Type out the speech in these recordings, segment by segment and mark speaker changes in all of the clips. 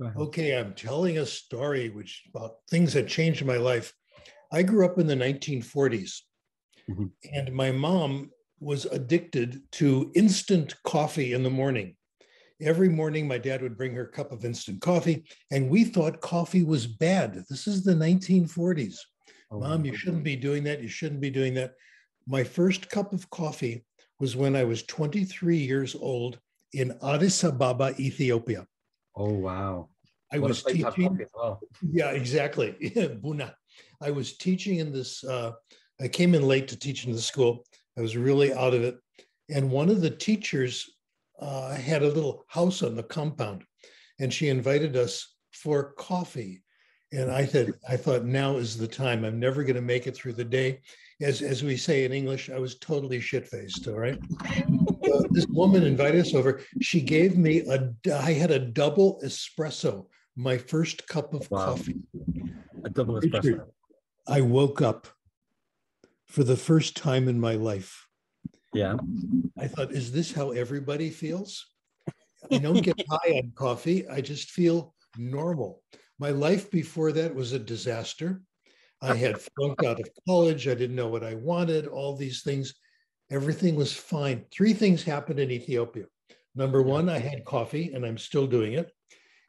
Speaker 1: Okay, I'm telling a story which about things that changed my life. I grew up in the 1940s, mm-hmm. and my mom was addicted to instant coffee in the morning. Every morning, my dad would bring her a cup of instant coffee, and we thought coffee was bad. This is the 1940s. Oh, Mom, you shouldn't be doing that. You shouldn't be doing that. My first cup of coffee was when I was 23 years old in Addis Ababa, Ethiopia.
Speaker 2: Oh wow!
Speaker 1: I what was teaching. Well. Yeah, exactly. Buna. I was teaching in this. Uh, I came in late to teach in the school. I was really out of it, and one of the teachers uh, had a little house on the compound, and she invited us for coffee. And I said, I thought now is the time. I'm never going to make it through the day. As, as we say in English, I was totally shit faced. All right. uh, this woman invited us over. She gave me a, I had a double espresso, my first cup of wow. coffee.
Speaker 2: A double espresso.
Speaker 1: I woke up for the first time in my life
Speaker 2: yeah.
Speaker 1: I thought, is this how everybody feels? I don't get high on coffee. I just feel normal. My life before that was a disaster. I had flunked out of college. I didn't know what I wanted, all these things. Everything was fine. Three things happened in Ethiopia. Number one, I had coffee and I'm still doing it.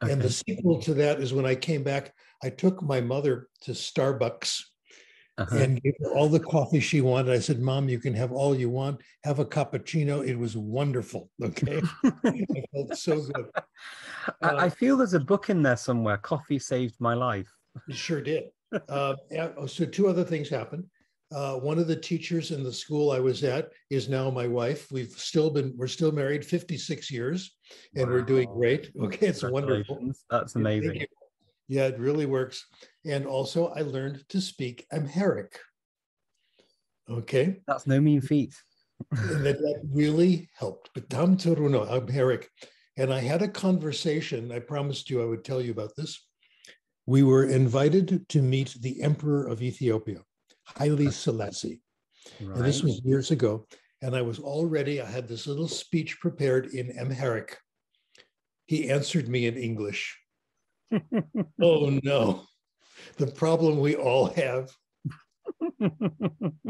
Speaker 1: Okay. And the sequel to that is when I came back, I took my mother to Starbucks uh-huh. and gave her all the coffee she wanted. I said, Mom, you can have all you want. Have a cappuccino. It was wonderful. Okay. I felt so good.
Speaker 2: Uh, I feel there's a book in there somewhere. Coffee saved my life.
Speaker 1: It sure did. uh, so, two other things happened. Uh, one of the teachers in the school I was at is now my wife. We've still been, we're still married 56 years and wow. we're doing great. Okay. It's wonderful.
Speaker 2: That's amazing.
Speaker 1: Yeah, it really works. And also, I learned to speak Amharic. Okay.
Speaker 2: That's no mean feat.
Speaker 1: and that, that really helped. But Tam Taruno, Amharic. And I had a conversation. I promised you I would tell you about this. We were invited to meet the Emperor of Ethiopia, Haile Selassie. Right. And this was years ago. And I was already, I had this little speech prepared in Amharic. He answered me in English oh no, the problem we all have.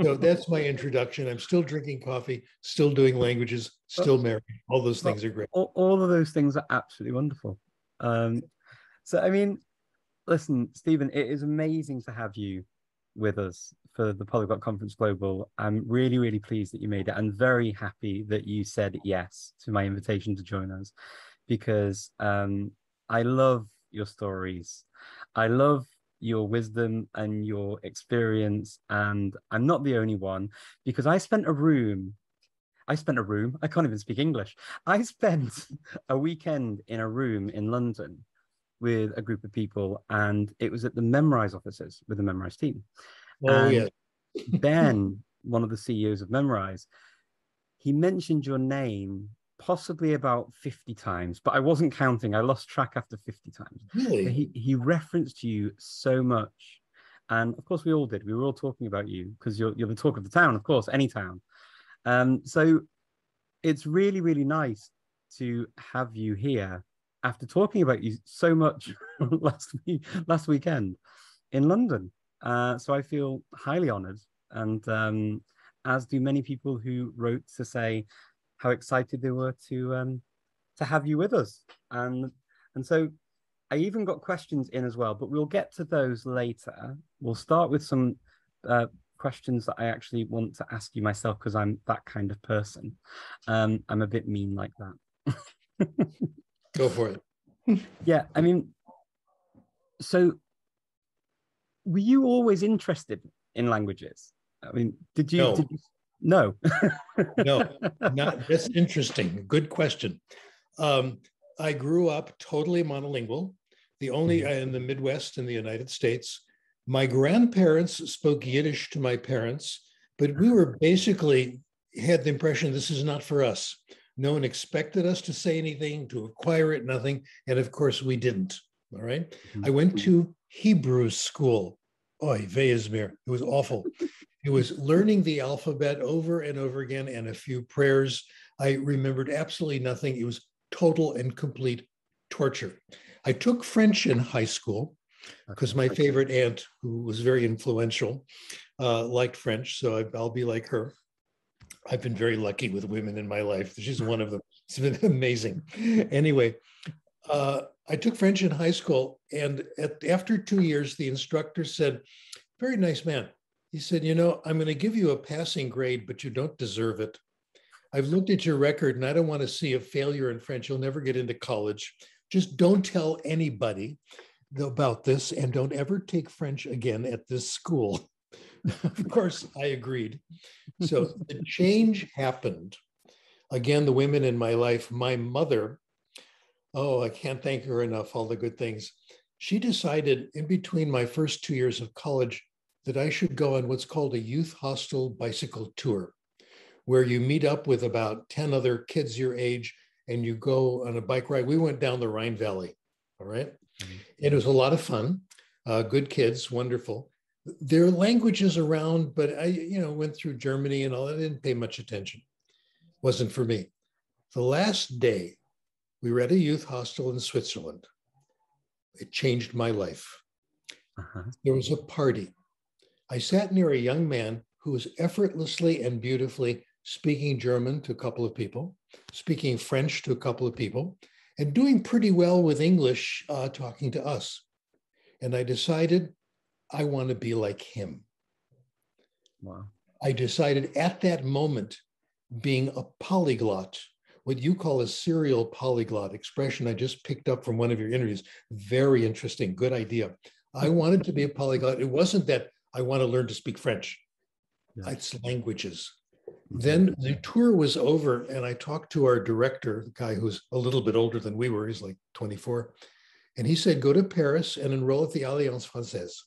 Speaker 1: so that's my introduction. I'm still drinking coffee, still doing languages, still married. All those things are great.
Speaker 2: All, all of those things are absolutely wonderful. Um, so, I mean, listen, Stephen, it is amazing to have you with us for the Polyglot Conference Global. I'm really, really pleased that you made it and very happy that you said yes to my invitation to join us because um, I love your stories. I love your wisdom and your experience. And I'm not the only one because I spent a room. I spent a room. I can't even speak English. I spent a weekend in a room in London with a group of people, and it was at the Memrise offices with the Memrise team.
Speaker 1: Oh, and yeah.
Speaker 2: ben, one of the CEOs of Memrise, he mentioned your name possibly about 50 times, but I wasn't counting. I lost track after 50 times.
Speaker 1: Really?
Speaker 2: He, he referenced you so much. And of course, we all did. We were all talking about you because you're, you're the talk of the town, of course, any town. Um, so it's really, really nice to have you here after talking about you so much last week, last weekend in London. Uh, so I feel highly honored. And um, as do many people who wrote to say, how excited they were to um, to have you with us. And and so I even got questions in as well, but we'll get to those later. We'll start with some uh, questions that I actually want to ask you myself because I'm that kind of person. Um, I'm a bit mean like that.
Speaker 1: Go for it.
Speaker 2: yeah, I mean, so were you always interested in languages? I mean, did you,
Speaker 1: no.
Speaker 2: did you no.
Speaker 1: no, not, that's interesting. Good question. Um, I grew up totally monolingual, the only mm-hmm. in the Midwest in the United States. My grandparents spoke Yiddish to my parents, but we were basically had the impression this is not for us. No one expected us to say anything, to acquire it, nothing. And of course, we didn't. All right. mm-hmm. I went to Hebrew school. Oy, Veizmir. It was awful. It was learning the alphabet over and over again and a few prayers. I remembered absolutely nothing. It was total and complete torture. I took French in high school because my favorite aunt, who was very influential, uh, liked French. So I, will be like her. I've been very lucky with women in my life. She's one of them. It's been amazing. Anyway, uh, I took French in high school, and at, after two years, the instructor said, "Very nice man." He said, "You know, I'm going to give you a passing grade, but you don't deserve it. I've looked at your record, and I don't want to see a failure in French. You'll never get into college. Just don't tell anybody about this, and don't ever take French again at this school." of course, I agreed. So the change happened. Again, the women in my life, my mother oh, I can't thank her enough, all the good things. She decided in between my first two years of college that I should go on what's called a youth hostel bicycle tour, where you meet up with about 10 other kids your age and you go on a bike ride. We went down the Rhine Valley, all right? mm-hmm. It was a lot of fun. Uh, good kids, wonderful. There are languages around, but I, you know, went through Germany and all. I didn't pay much attention. Wasn't for me. The last day, we were at a youth hostel in Switzerland. It changed my life. Uh-huh. There was a party. I sat near a young man who was effortlessly and beautifully speaking German to a couple of people, speaking French to a couple of people, and doing pretty well with English uh, talking to us. And I decided I want to be like him.
Speaker 2: Wow.
Speaker 1: I decided at that moment, being a polyglot what you call a serial polyglot expression I just picked up from one of your interviews. Very interesting. Good idea. I wanted to be a polyglot. It wasn't that I want to learn to speak French, yeah. it's languages. Mm-hmm. Then the tour was over, and I talked to our director, the guy who's a little bit older than we were, he's like 24. And he said, Go to Paris and enroll at the Alliance Francaise.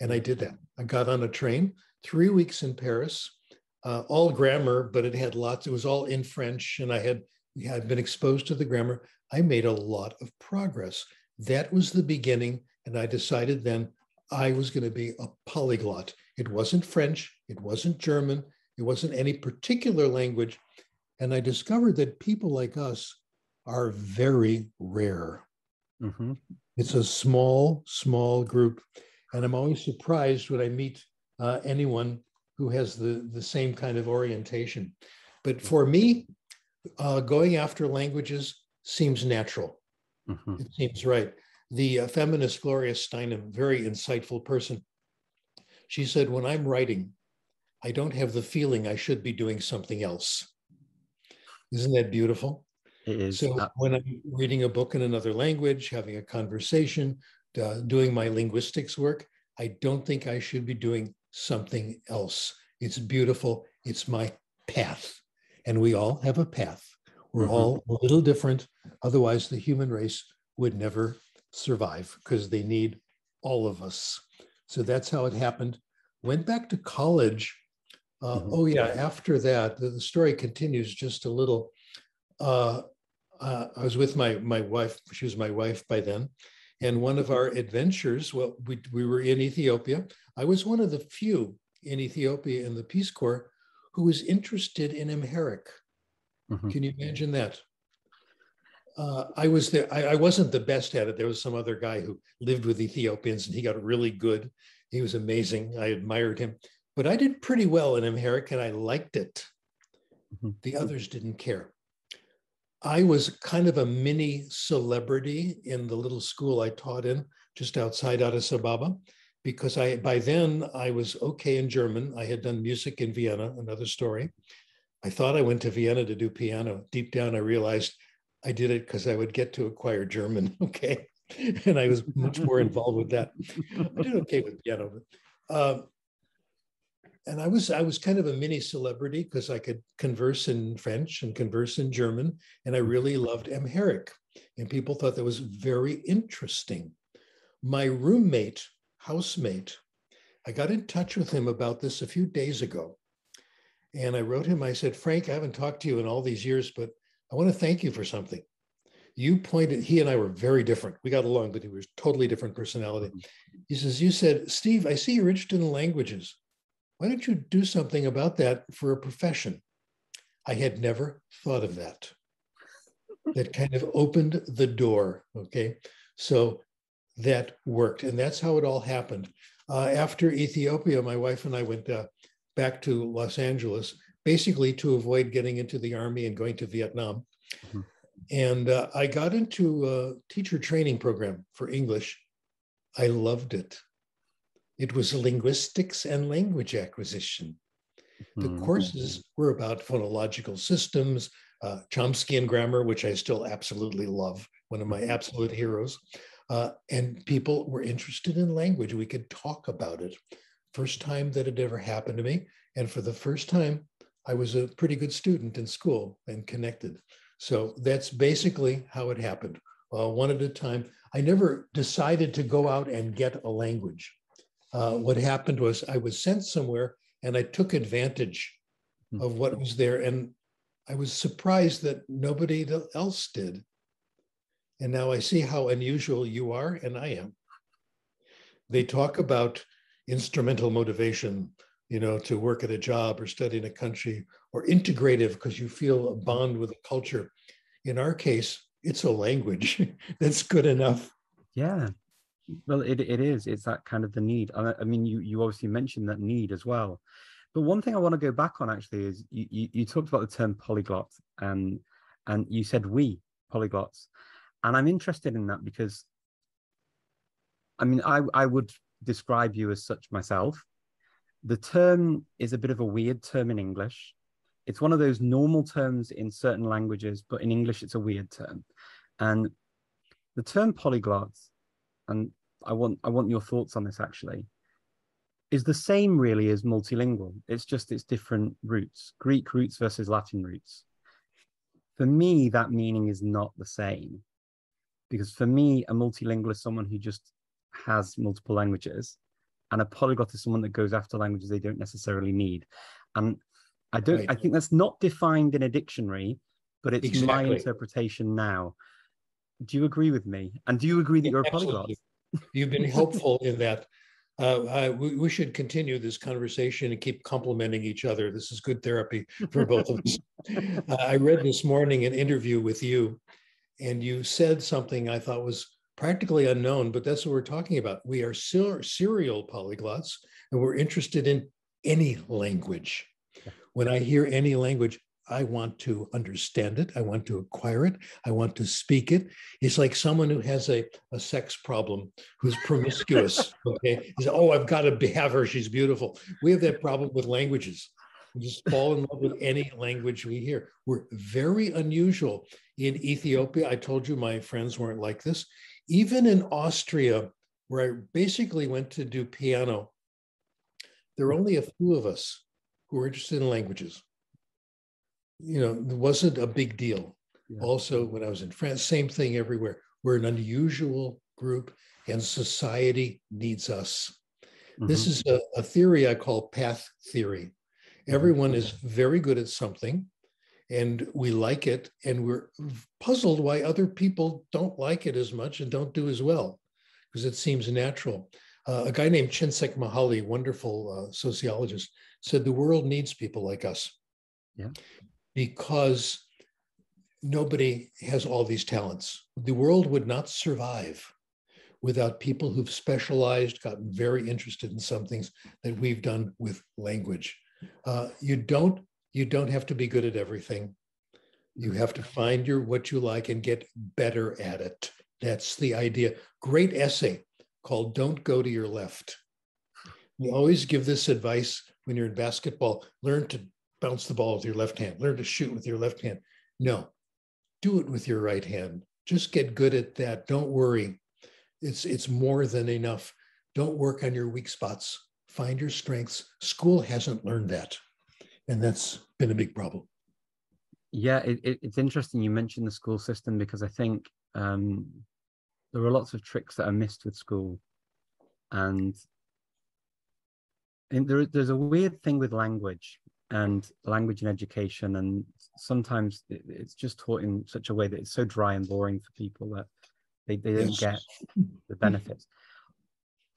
Speaker 1: And I did that. I got on a train, three weeks in Paris uh, all grammar, but it had lots, it was all in French, and I had, had been exposed to the grammar. I made a lot of progress. That was the beginning. And I decided then I was going to be a polyglot. It wasn't French, it wasn't German, it wasn't any particular language. And I discovered that people like us are very rare. Mm-hmm. It's a small, small group. And I'm always surprised when I meet uh, anyone who has the, the same kind of orientation. But for me, uh, going after languages seems natural. Mm-hmm. It seems right. The uh, feminist Gloria Steinem, very insightful person, she said, When I'm writing, I don't have the feeling I should be doing something else. Isn't that beautiful?
Speaker 2: It is.
Speaker 1: So uh, when I'm reading a book in another language, having a conversation, uh, doing my linguistics work, I don't think I should be doing something else. It's beautiful. It's my path. And we all have a path. We're mm-hmm. all a little different. Otherwise, the human race would never survive because they need all of us. So that's how it happened. Went back to college. Uh, mm-hmm. Oh, yeah. After that, the, the, story continues just a little. Uh, uh, I was with my, my wife. She was my wife by then. And one of our adventures, well, we, we were in Ethiopia. I was one of the few in Ethiopia in the Peace Corps who was interested in Amharic. Mm-hmm. Can you imagine that? Uh, I was there. I, I, wasn't the best at it. There was some other guy who lived with Ethiopians and he got really good. He was amazing. I admired him. But I did pretty well in Amharic and I liked it. Mm-hmm. The others didn't care. I was kind of a mini celebrity in the little school I taught in just outside Addis Ababa because I by then I was okay in German. I had done music in Vienna, another story. I thought I went to Vienna to do piano. Deep down, I realized I did it because I would get to acquire German. Okay. And I was much more involved with that. I did okay with piano. But, uh, and I was I was kind of a mini celebrity because I could converse in French and converse in German, and I really mm-hmm. loved Amharic, and people thought that was very interesting. My roommate, housemate, I got in touch with him about this a few days ago, and I wrote him. I said, Frank, I haven't talked to you in all these years, but I want to thank you for something. You pointed. He and I were very different. We got along, but he was totally different personality. Mm-hmm. He says, "You said, Steve, I see you're interested in languages." Why don't you do something about that for a profession? I had never thought of that. that kind of opened the door. Okay. So that worked. And that's how it all happened. Uh, after Ethiopia, my wife and I went uh, back to Los Angeles, basically to avoid getting into the army and going to Vietnam. Mm-hmm. And uh, I got into a teacher training program for English. I loved it. It was linguistics and language acquisition. The mm-hmm. courses were about phonological systems, uh, Chomsky and grammar, which I still absolutely love, one of my mm-hmm. absolute heroes. Uh, and people were interested in language. We could talk about it. First time that it ever happened to me. And for the first time, I was a pretty good student in school and connected. So that's basically how it happened, uh, one at a time. I never decided to go out and get a language. Uh, what happened was I was sent somewhere and I took advantage hmm. of what was there. And I was surprised that nobody else did. And now I see how unusual you are and I am. They talk about instrumental motivation, you know, to work at a job or study in a country, or integrative because you feel a bond with a culture. In our case, it's a language that's good enough.
Speaker 2: Yeah. Well, it, it is. It's that kind of the need. I, I mean, you, you obviously mentioned that need as well. But one thing I want to go back on actually is you, you, you talked about the term polyglot and and you said we polyglots. And I'm interested in that because I mean I, I would describe you as such myself. The term is a bit of a weird term in English. It's one of those normal terms in certain languages, but in English it's a weird term. And the term polyglots, and I want I want your thoughts on this actually is the same really as multilingual. It's just its different roots, Greek roots versus Latin roots. For me, that meaning is not the same. Because for me, a multilingual is someone who just has multiple languages, and a polyglot is someone that goes after languages they don't necessarily need. And I don't right. I think that's not defined in a dictionary, but it's exactly. my interpretation now. Do you agree with me? And do you agree that you're a polyglot?
Speaker 1: You've been helpful in that uh, I, we, we, should continue this conversation and keep complimenting each other. This is good therapy for both of us. Uh, I read this morning an interview with you, and you said something I thought was practically unknown, but that's what we're talking about. We are ser- serial polyglots, and we're interested in any language. When I hear any language, I want to understand it. I want to acquire it. I want to speak it. It's like someone who has a, a sex problem who's promiscuous. okay. He's, oh, I've got to have her. She's beautiful. We have that problem with languages. We just fall in love with any language we hear. We're very unusual. In Ethiopia, I told you my friends weren't like this. Even in Austria, where I basically went to do piano, there are only a few of us who are interested in languages you know, it wasn't a big deal. Yeah. Also, when I was in France, same thing everywhere. We're an unusual group, and society needs us. Mm-hmm. This is a, a, theory I call path theory. Mm-hmm. Everyone is very good at something, and we like it, and we're puzzled why other people don't like it as much and don't do as well, because it seems natural. Uh, a guy named Csikszentmihalyi, wonderful uh, sociologist, said the world needs people like us.
Speaker 2: Yeah
Speaker 1: because nobody has all these talents. The world would not survive without people who've specialized, gotten very interested in some things that we've done with language. Uh, you don't you don't have to be good at everything. You have to find your what you like and get better at it. That's the idea. Great essay called "Don't Go to Your Left." We always give this advice when you're in basketball. Learn to bounce the ball with your left hand, learn to shoot with your left hand. No, do it with your right hand. Just get good at that. Don't worry. It's it's more than enough. Don't work on your weak spots. Find your strengths. School hasn't learned that. And that's been a big problem.
Speaker 2: Yeah, it, it, it's interesting you mentioned the school system because I think um, there are lots of tricks that are missed with school. And, and there, there's a weird thing with language and language and education and sometimes it's just taught in such a way that it's so dry and boring for people that they, they don't get the benefits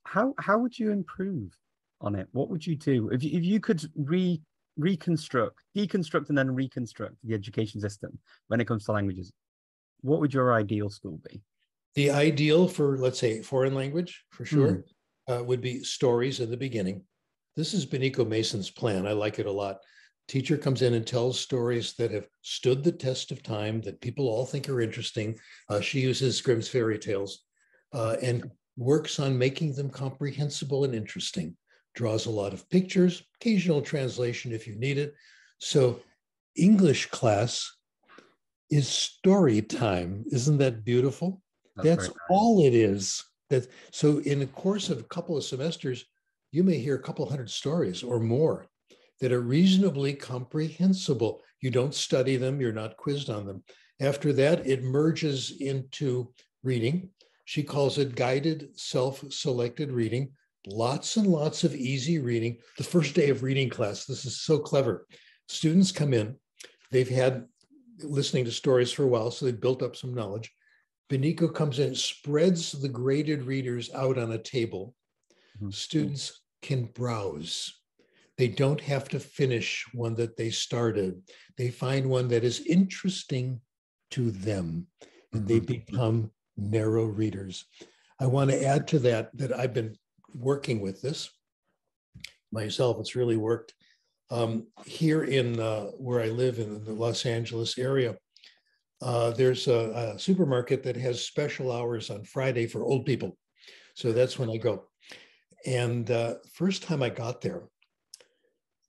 Speaker 2: how how would you improve on it what would you do if you, if you could re reconstruct deconstruct and then reconstruct the education system when it comes to languages what would your ideal school be?
Speaker 1: The ideal for, let's say, foreign language, for sure, mm. uh, would be stories in the beginning. This is Beniko Mason's plan. I like it a lot. Teacher comes in and tells stories that have stood the test of time, that people all think are interesting. Uh, she uses Grimm's fairy tales uh, and works on making them comprehensible and interesting. Draws a lot of pictures, occasional translation if you need it. So, English class is story time. Isn't that beautiful? That's, That's all it is. That so in the course of a couple of semesters, you may hear a couple hundred stories or more that are reasonably comprehensible. You don't study them, you're not quizzed on them. After that, it merges into reading. She calls it guided self selected reading. Lots and lots of easy reading. The first day of reading class, this is so clever. Students come in, they've had listening to stories for a while, so they've built up some knowledge. Beniko comes in, spreads the graded readers out on a table. Mm-hmm. Students can browse. They don't have to finish one that they started. They find one that is interesting to them and they mm-hmm. become narrow readers. I want to add to that that I've been working with this myself. It's really worked. Um, here in uh, where I live in the Los Angeles area, uh, there's a, a, supermarket that has special hours on Friday for old people. So that's when I go. And uh, first time I got there,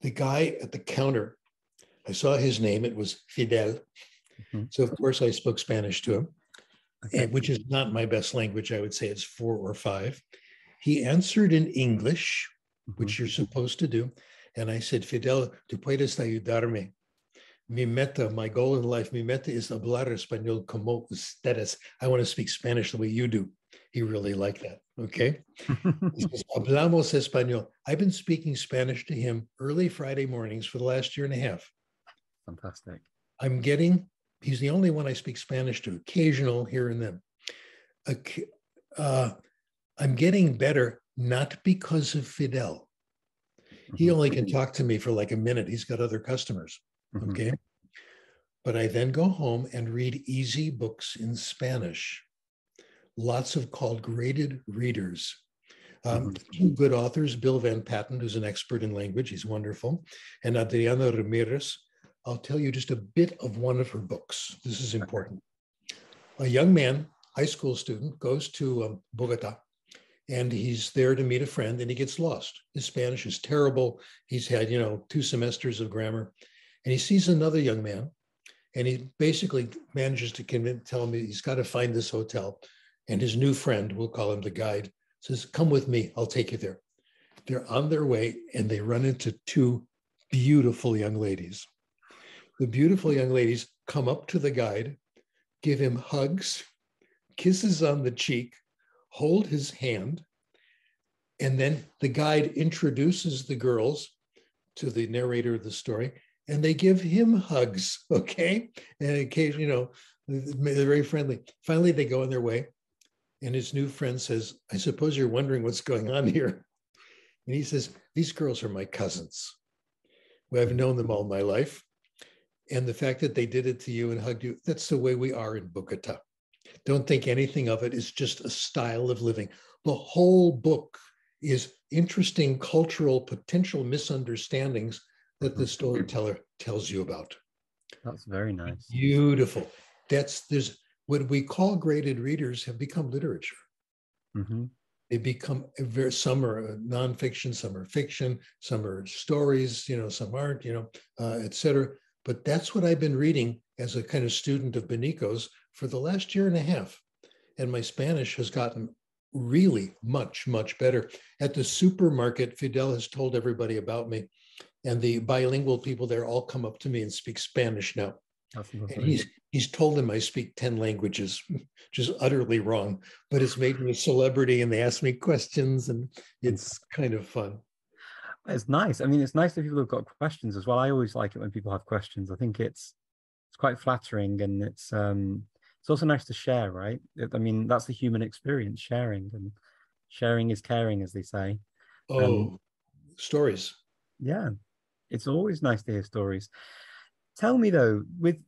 Speaker 1: the guy at the counter, I saw his name. It was Fidel. Mm-hmm. So of course I spoke Spanish to him, okay. and, which is not my best language. I would say it's four or five. He answered in English, mm-hmm. which you're supposed to do. And I said, Fidel, tú puedes ayudarme. Mi meta, my goal in life, mi meta is hablar español como ustedes. I want to speak Spanish the way you do. He really liked that. Okay. he says, Hablamos español. I've been speaking Spanish to him early Friday mornings for the last year and a half.
Speaker 2: Fantastic.
Speaker 1: I'm getting, he's the only one I speak Spanish to, occasional here and then. Uh, I'm getting better, not because of Fidel he only can talk to me for like a minute. He's got other customers. Mm-hmm. Okay. But I then go home and read easy books in Spanish. Lots of called graded readers. Um, mm-hmm. Two good authors, Bill VanPatten, who's an expert in language, he's wonderful, and Adriana Ramirez. I'll tell you just a bit of one of her books. This is important. A young man, high school student, goes to um, Bogota and he's there to meet a friend and he gets lost. His Spanish is terrible. He's had, you know, two semesters of grammar. And he sees another young man and he basically manages to convince, tell him he's got to find this hotel. And his new friend, we'll call him the guide, says, Come with me, I'll take you there. They're on their way and they run into two beautiful young ladies. The beautiful young ladies come up to the guide, give him hugs, kisses on the cheek, hold his hand, and then the guide introduces the girls to the narrator of the story, and they give him hugs, okay? And occasionally, you know, they're very friendly. Finally, they go on their way, and his new friend says, I suppose you're wondering what's going on here. And he says, These girls are my cousins. Well, I've known them all my life. And the fact that they did it to you and hugged you, that's the way we are in Bogota. Don't think anything of it. It's just a style of living. The whole book is interesting cultural potential misunderstandings that the mm-hmm. storyteller tells you about.
Speaker 2: That's very nice.
Speaker 1: Beautiful. That's there's what we call graded readers have become literature. Mm-hmm. They become very some are nonfiction, some are fiction, some are stories, you know, some aren't, you know, uh, et cetera. But that's what I've been reading as a kind of student of Beniko's for the last year and a half. And my Spanish has gotten really much, much better. At the supermarket, Fidel has told everybody about me. And the bilingual people there all come up to me and speak Spanish now. And he's he's told them I speak 10 languages, which is utterly wrong, but it's made me a celebrity and they ask me questions and it's kind of fun.
Speaker 2: It's nice. I mean, it's nice that people have got questions as well. I always like it when people have questions. I think it's it's quite flattering and it's um it's also nice to share, right? I mean, that's the human experience, sharing, and sharing is caring, as they say.
Speaker 1: Oh, um, stories.
Speaker 2: Yeah, it's always nice to hear stories. Tell me though, with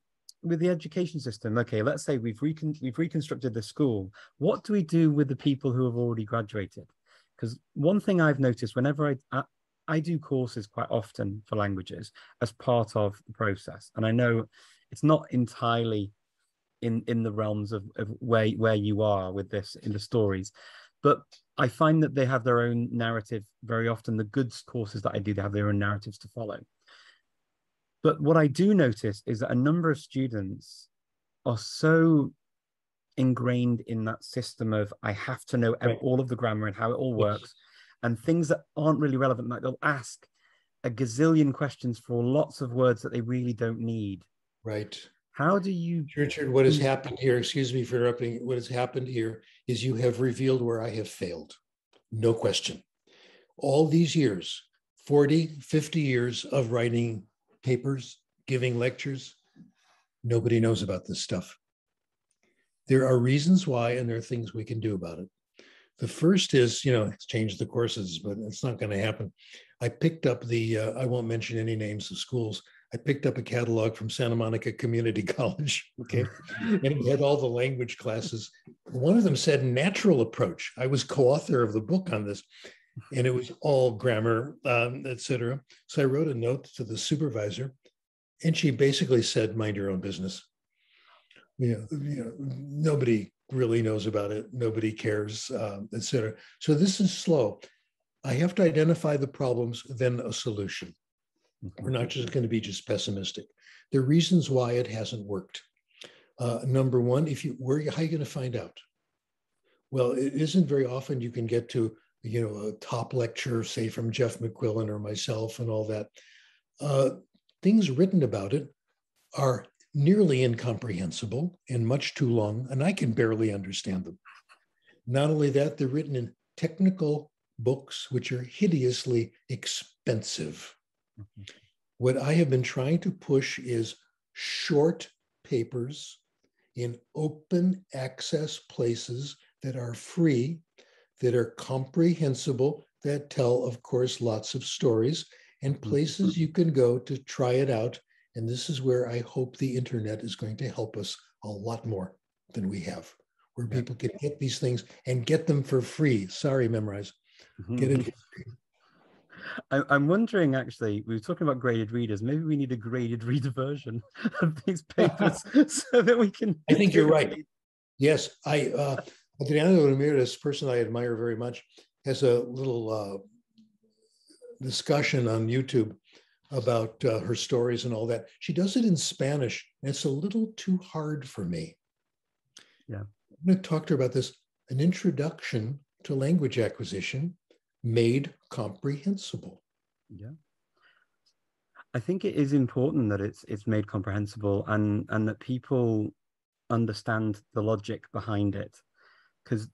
Speaker 2: with the education system, okay, let's say we've recon- we've reconstructed the school. What do we do with the people who have already graduated? Because one thing I've noticed whenever I, I I do courses quite often for languages as part of the process, and I know it's not entirely in in the realms of, of where where you are with this in the stories, but I find that they have their own narrative very often. The goods courses that I do, they have their own narratives to follow. But what I do notice is that a number of students are so ingrained in that system of I have to know right. all of the grammar and how it all works, and things that aren't really relevant. Like they'll ask a gazillion questions for lots of words that they really don't need.
Speaker 1: Right.
Speaker 2: How do you,
Speaker 1: Richard? What has happened here? Excuse me for interrupting. What has happened here is you have revealed where I have failed. No question. All these years, 40, 50 years of writing papers, giving lectures. Nobody knows about this stuff. There are reasons why, and there are things we can do about it. The first is, you know, change the courses, but it's not going to happen. I picked up the, uh, I won't mention any names of schools. I picked up a catalog from Santa Monica Community College, okay, and it had all the language classes. One of them said natural approach. I was co-author of the book on this and it was all grammar, um, etc. So I wrote a note to the supervisor, and she basically said, "Mind your own business." You know, you know nobody really knows about it. Nobody cares, um, etc. So this is slow. I have to identify the problems, then a solution. We're not just going to be just pessimistic. There are reasons why it hasn't worked. Uh, number one, if you where how are you going to find out? Well, it isn't very often you can get to you know, a top lecture, say from Jeff McQuillan or myself and all that, uh, things written about it are nearly incomprehensible and much too long, and I can barely understand them. Not only that, they're written in technical books, which are hideously expensive. Mm-hmm. What I have been trying to push is short papers in open access places that are free that are comprehensible, that tell, of course, lots of stories and mm-hmm. places you can go to try it out. And this is where I hope the internet is going to help us a lot more than we have, where people can get these things and get them for free. Sorry, memrise. Get it.
Speaker 2: Mm-hmm. I'm wondering actually, we were talking about graded readers. Maybe we need a graded reader version of these papers so that we can.
Speaker 1: I think you're right. Yes, I uh, Adriana Ramirez, a person I admire very much, has a little uh, discussion on YouTube about uh, her stories and all that. She does it in Spanish, and it's a little too hard for me.
Speaker 2: Yeah.
Speaker 1: I'm going to talk to her about this an introduction to language acquisition made comprehensible.
Speaker 2: Yeah. I think it is important that it's it's made comprehensible and and that people understand the logic behind it because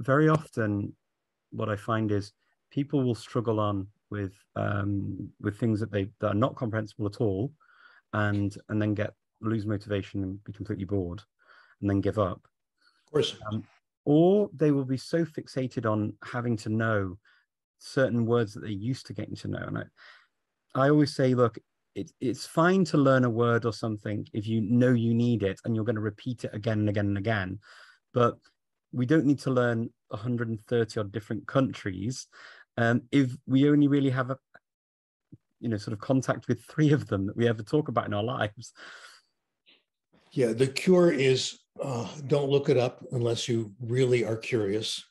Speaker 2: very often what I find is people will struggle on with um, with things that they that are not comprehensible at all, and and then get lose motivation and be completely bored, and then give up.
Speaker 1: Of course. Um,
Speaker 2: or they will be so fixated on having to know certain words that they're used to getting to know. And I, I always say, look, it's it's fine to learn a word or something if you know you need it and you're going to repeat it again and again and again. But we don't need to learn 130 odd different countries. Um, if we only really have a you know sort of contact with three of them that we ever talk about in our lives.
Speaker 1: Yeah the cure is uh, don't look it up unless you really are curious.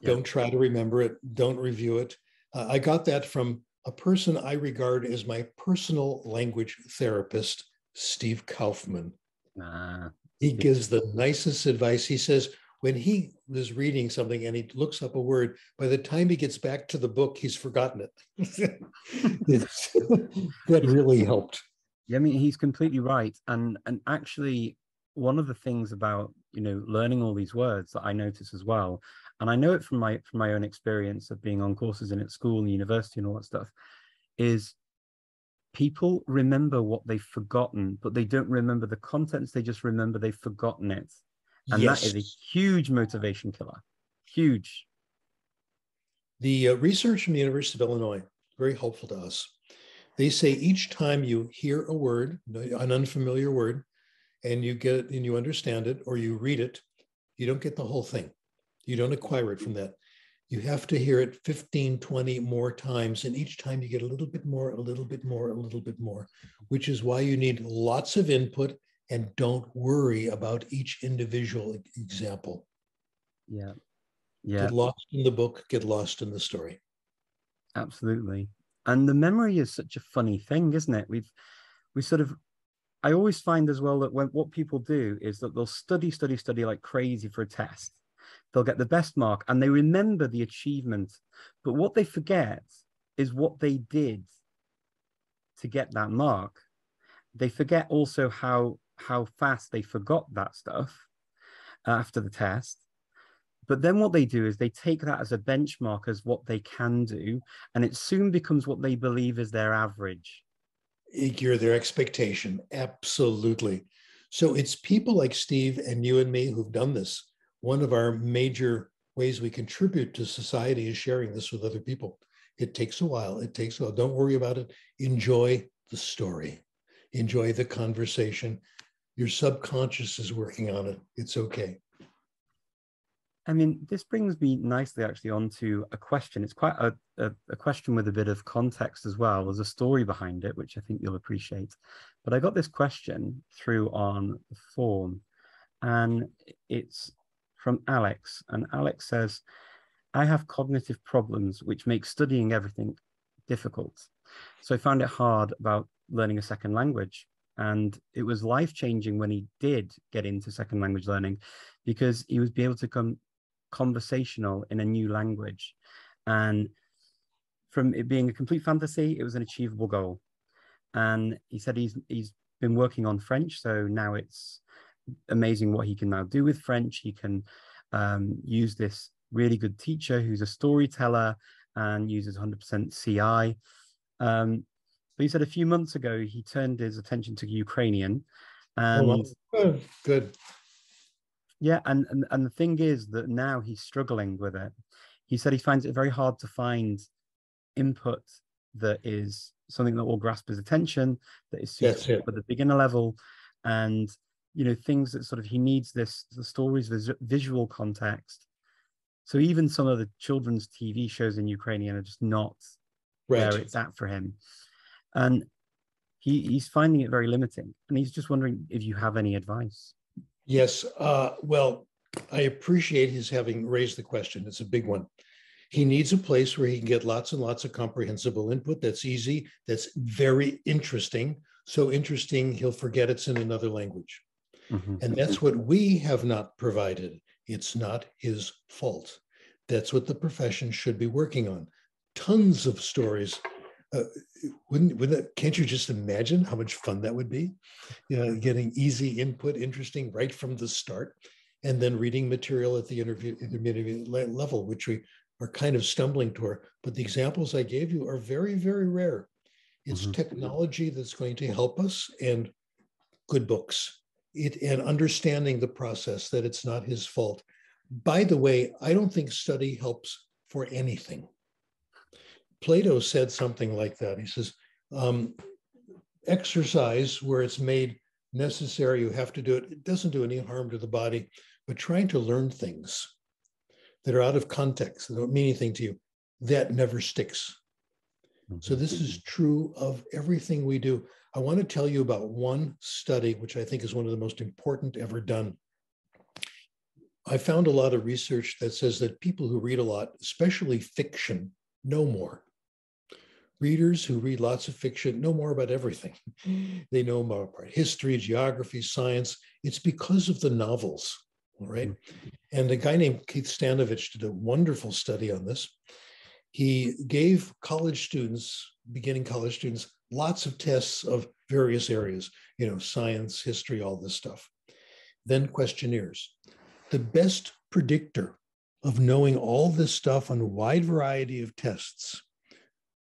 Speaker 1: Yeah. don't try to remember it. Don't review it. Uh, i got that from a person i regard as my personal language therapist steve Kaufmann.
Speaker 2: Ah,
Speaker 1: he gives the nicest advice. He says when he was reading something and he looks up a word, by the time he gets back to the book, he's forgotten it. that really helped.
Speaker 2: Yeah, I mean, he's completely right. And and actually, one of the things about you know learning all these words that I notice as well, and I know it from my from my own experience of being on courses in at school and university and all that stuff, is people remember what they've forgotten, but they don't remember the contents. They just remember they've forgotten it. And yes. that is a huge motivation killer. Huge.
Speaker 1: The uh, research from the University of Illinois, very helpful to us. They say each time you hear a word, an unfamiliar word, and you get it and you understand it or you read it, you don't get the whole thing. You don't acquire it from that. You have to hear it 15, 20 more times. And each time you get a little bit more, a little bit more, a little bit more, which is why you need lots of input and don't worry about each individual example.
Speaker 2: Yeah. Yeah.
Speaker 1: Get lost in the book, get lost in the story.
Speaker 2: Absolutely. And the memory is such a funny thing, isn't it? We've we sort of I always find as well that when what people do is that they'll study, study, study like crazy for a test. They'll get the best mark and they remember the achievement. But what they forget is what they did to get that mark. They forget also how how fast they forgot that stuff after the test. But then what they do is they take that as a benchmark as what they can do, and it soon becomes what they believe is their average.
Speaker 1: You're their expectation. Absolutely. So it's people like Steve and you and me who've done this. One of our major ways we contribute to society is sharing this with other people. It takes a while. It takes a while. Don't worry about it. Enjoy the story, enjoy the conversation. Your subconscious is working on it. It's okay.
Speaker 2: I mean, this brings me nicely actually onto a question. It's quite a, a, a, question with a bit of context as well. There's a story behind it, which I think you'll appreciate. But I got this question through on the form, and it's from Alex. And Alex says, I have cognitive problems, which make studying everything difficult. So I found it hard about learning a second language. And it was life changing when he did get into second language learning because he was be able to come conversational in a new language. And from it being a complete fantasy, it was an achievable goal. And he said he's he's been working on French, so now it's amazing what he can now do with French. He can um, use this really good teacher who's a storyteller and uses 100% CI. Um, but he said a few months ago he turned his attention to Ukrainian, oh, and oh,
Speaker 1: good. good.
Speaker 2: Yeah, and, and and the thing is that now he's struggling with it. He said he finds it very hard to find input that is something that will grasp his attention, that is suitable for the beginner level, and you know things that sort of he needs this the stories the visual context. So even some of the children's TV shows in Ukrainian are just not right. where it's at for him, and he he's finding it very limiting, and he's just wondering if you have any advice.
Speaker 1: Yes. Uh, well, I appreciate his having raised the question. It's a big one. He needs a place where he can get lots and lots of comprehensible input that's easy, that's very interesting. So interesting, he'll forget it's in another language. Mm-hmm. And that's what we have not provided. It's not his fault. That's what the profession should be working on. Tons of stories uh, wouldn't, wouldn't that, can't you just imagine how much fun that would be? You know, getting easy input, interesting right from the start, and then reading material at the interview, intermediate level, which we are kind of stumbling toward. But the examples I gave you are very, very rare. It's mm-hmm. technology that's going to help us and good books. It and understanding the process that it's not his fault. By the way, I don't think study helps for anything. Plato said something like that. He says, um, exercise where it's made necessary, you have to do it. It doesn't do any harm to the body, but trying to learn things that are out of context, that don't mean anything to you, that never sticks. So this is mm-hmm. true of everything we do. I want to tell you about one study, which I think is one of the most important ever done. I found a lot of research that says that people who read a lot, especially fiction, know more readers who read lots of fiction know more about everything. They know more about history, geography, science. It's because of the novels, all right? mm-hmm. And a guy named Keith Stanovich did a wonderful study on this. He gave college students, beginning college students, lots of tests of various areas, you know, science, history, all this stuff. Then questionnaires. The best predictor of knowing all this stuff on a wide variety of tests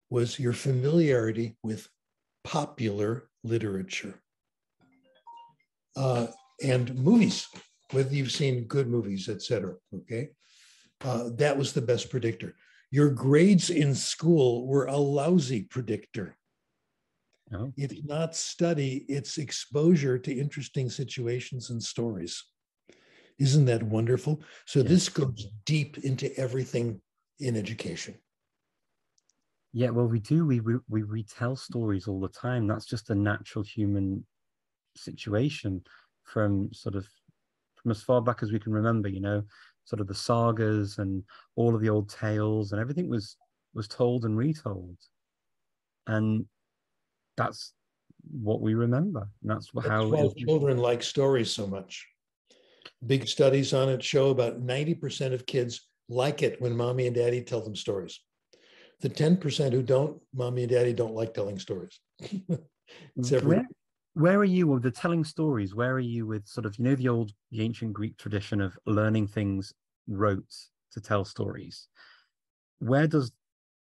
Speaker 1: was your familiarity with popular literature uh, and movies, whether you've seen good movies, etc. Okay, uh, that was the best predictor. Your grades in school were a lousy predictor.
Speaker 2: Oh.
Speaker 1: It's not study, it's exposure to interesting situations and stories. Isn't that wonderful? So,
Speaker 2: Yeah.
Speaker 1: this goes deep into everything in education.
Speaker 2: Yeah, well, we do. We, we we retell stories all the time. That's just a natural human situation from sort of from as far back as we can remember. You know, sort of the sagas and all of the old tales and everything was was told and retold, and that's what we remember. And that's
Speaker 1: That's
Speaker 2: how.
Speaker 1: why children like stories so much. Big studies on it show about 90% of kids like it when mommy and daddy tell them stories. The 10% who don't, mommy and daddy don't like telling stories. it's every
Speaker 2: where, where are you with the telling stories? Where are you with sort of you know the old the ancient Greek tradition of learning things rote to tell stories? Where does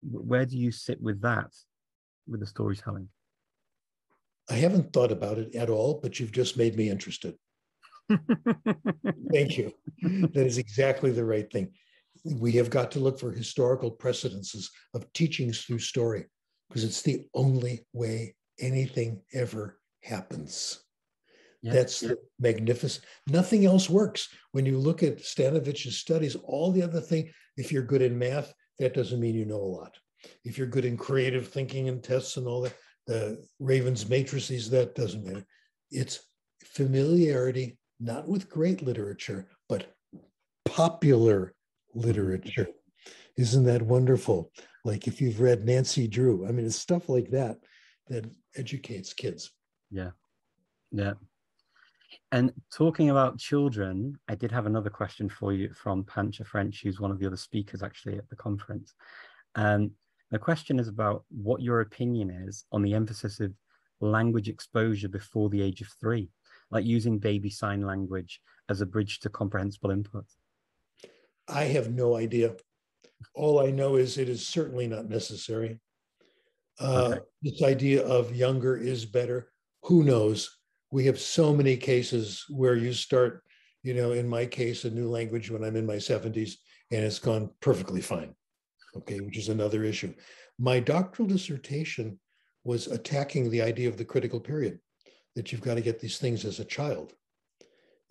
Speaker 2: where do you sit with that with the storytelling?
Speaker 1: I haven't thought about it at all, but you've just made me interested. Thank you. That is exactly the right thing. We have got to look for historical precedences of teachings through story because it's the only way anything ever happens.
Speaker 2: Yeah,
Speaker 1: That's the magnificent. Nothing else works. When you look at Stanovich's studies, all the other thing, if you're good in math, that doesn't mean you know a lot. If you're good in creative thinking and tests and all that, the Raven's matrices, that doesn't matter. It's familiarity, not with great literature, but popular literature. Isn't that wonderful? Like if you've read Nancy Drew, I mean, it's stuff like that that educates kids.
Speaker 2: Yeah. Yeah. And talking about children, I did have another question for you from Pancha French, who's one of the other speakers actually at the conference. Um, the question is about what your opinion is on the emphasis of language exposure before the age of three, like using baby sign language as a bridge to comprehensible input.
Speaker 1: I have no idea. All I know is it is certainly not necessary. Uh,
Speaker 2: Okay.
Speaker 1: This idea of younger is better, who knows? We have so many cases where you start, you know, in my case, a new language when I'm in my 70s, and it's gone perfectly fine. Okay, which is another issue. My doctoral dissertation was attacking the idea of the critical period, that you've got to get these things as a child.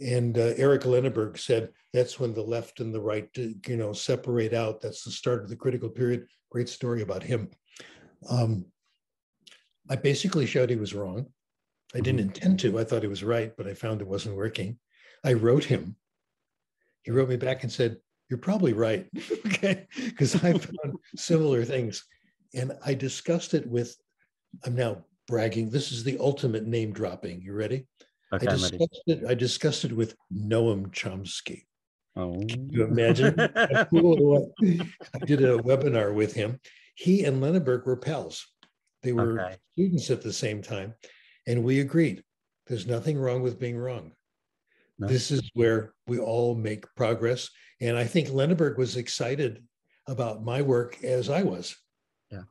Speaker 1: And uh, Eric Lenneberg said that's when the left and the right, uh, you know, separate out. That's the start of the critical period. Great story about him. Um, I basically showed he was wrong. I didn't
Speaker 2: Mhm.
Speaker 1: intend to. I thought he was right, but I found it wasn't working. I wrote him. He wrote me back and said, You're probably right. okay. Because I found similar things. And I discussed it with, I'm now bragging. This is the ultimate name dropping. You ready?
Speaker 2: Okay,
Speaker 1: I discussed it. I discussed it with Noam Chomsky.
Speaker 2: Oh.
Speaker 1: Can you imagine how cool it was? I did a webinar with him. He and Lenneberg were pals. They were
Speaker 2: Okay.
Speaker 1: students at the same time, and we agreed. There's nothing wrong with being wrong.
Speaker 2: No.
Speaker 1: This is where we all make progress. And I think Lenneberg was excited about my work as I was.
Speaker 2: Yeah.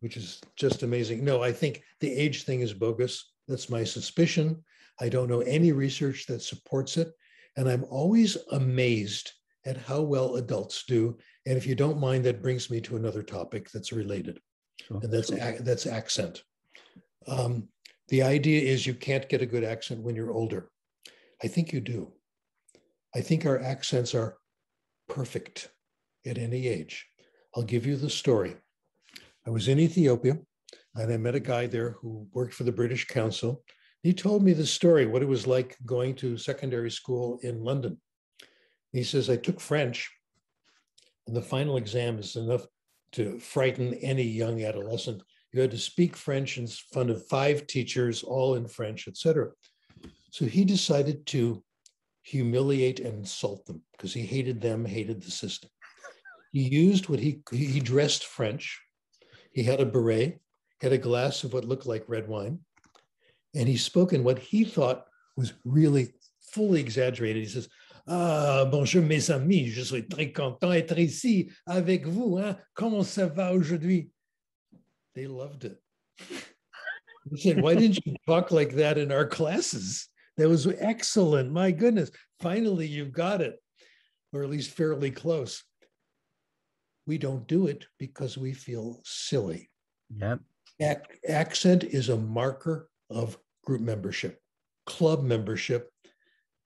Speaker 1: Which is just amazing. No, I think the age thing is bogus. That's my suspicion. I don't know any research that supports it. And I'm always amazed at how well adults do. And if you don't mind, that brings me to another topic that's related,
Speaker 2: Sure.
Speaker 1: and that's ac- that's accent. Um, the idea is you can't get a good accent when you're older. I think you do. I think our accents are perfect at any age. I'll give you the story. I was in Ethiopia and I met a guy there who worked for the British Council. He told me the story, what it was like going to secondary school in London. He says, I took French, and the final exam is enough to frighten any young adolescent. You had to speak French in front of five teachers, all in French, etc. So he decided to humiliate and insult them because he hated them, hated the system. He used what he he dressed French. He had a beret, had a glass of what looked like red wine, and he spoke in what he thought was really fully exaggerated. He says, Ah, bonjour mes amis, je suis très content d'être ici avec vous. Hein? Comment ça va aujourd'hui? They loved it. He said, Why didn't you talk like that in our classes? That was excellent. My goodness. Finally, you've got it, or at least fairly close. We don't do it because we feel silly.
Speaker 2: Yeah.
Speaker 1: Ac- accent is a marker of group membership, club membership.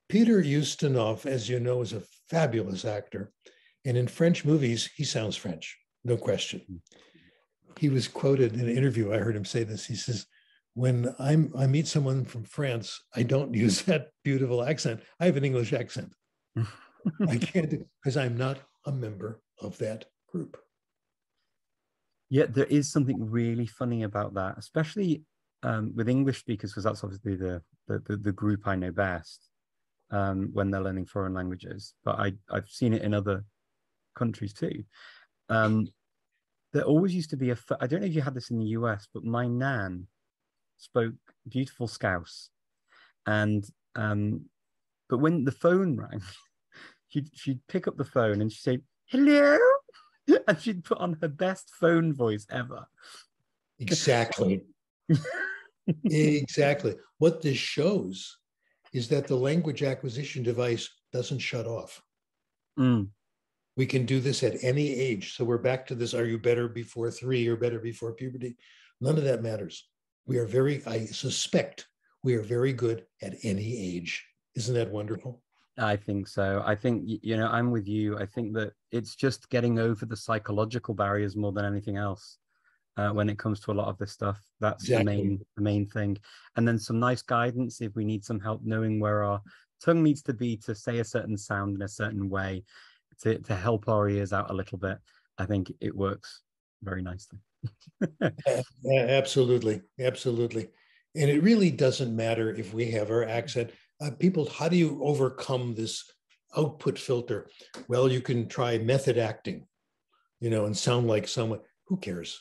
Speaker 1: Peter Ustinov, as you know, is a fabulous actor. And in French movies, he sounds French, no question. He was quoted in an interview. I heard him say this. He says, when I'm I meet someone from France, I don't use that beautiful accent. I have an English accent. I can't because I'm not a member of that group.
Speaker 2: Yeah, there is something really funny about that, especially um, with English speakers, because that's obviously the, the, the group I know best um, when they're learning foreign languages. But I I've seen it in other countries too. Um, there always used to be a. I don't know if you had this in the US, but my nan spoke beautiful Scouse, and um, but when the phone rang, she'd she'd pick up the phone and she'd say hello, and she'd put on her best phone voice ever.
Speaker 1: Exactly. exactly. What this shows is that the language acquisition device doesn't shut off.
Speaker 2: Mm.
Speaker 1: We can do this at any age. So we're back to this are you better before three or better before puberty? None of that matters. We are very, I suspect, we are very good at any age. Isn't that wonderful?
Speaker 2: I think so. I think, you know, I'm with you. I think that it's just getting over the psychological barriers more than anything else. Uh, when it comes to a lot of this stuff. That's exactly. the main the main thing. And then some nice guidance if we need some help knowing where our tongue needs to be to say a certain sound in a certain way to, to help our ears out a little bit. I think it works very nicely.
Speaker 1: yeah, absolutely, absolutely. And it really doesn't matter if we have our accent. Uh, people, how do you overcome this output filter? Well, you can try method acting, you know, and sound like someone. Who cares?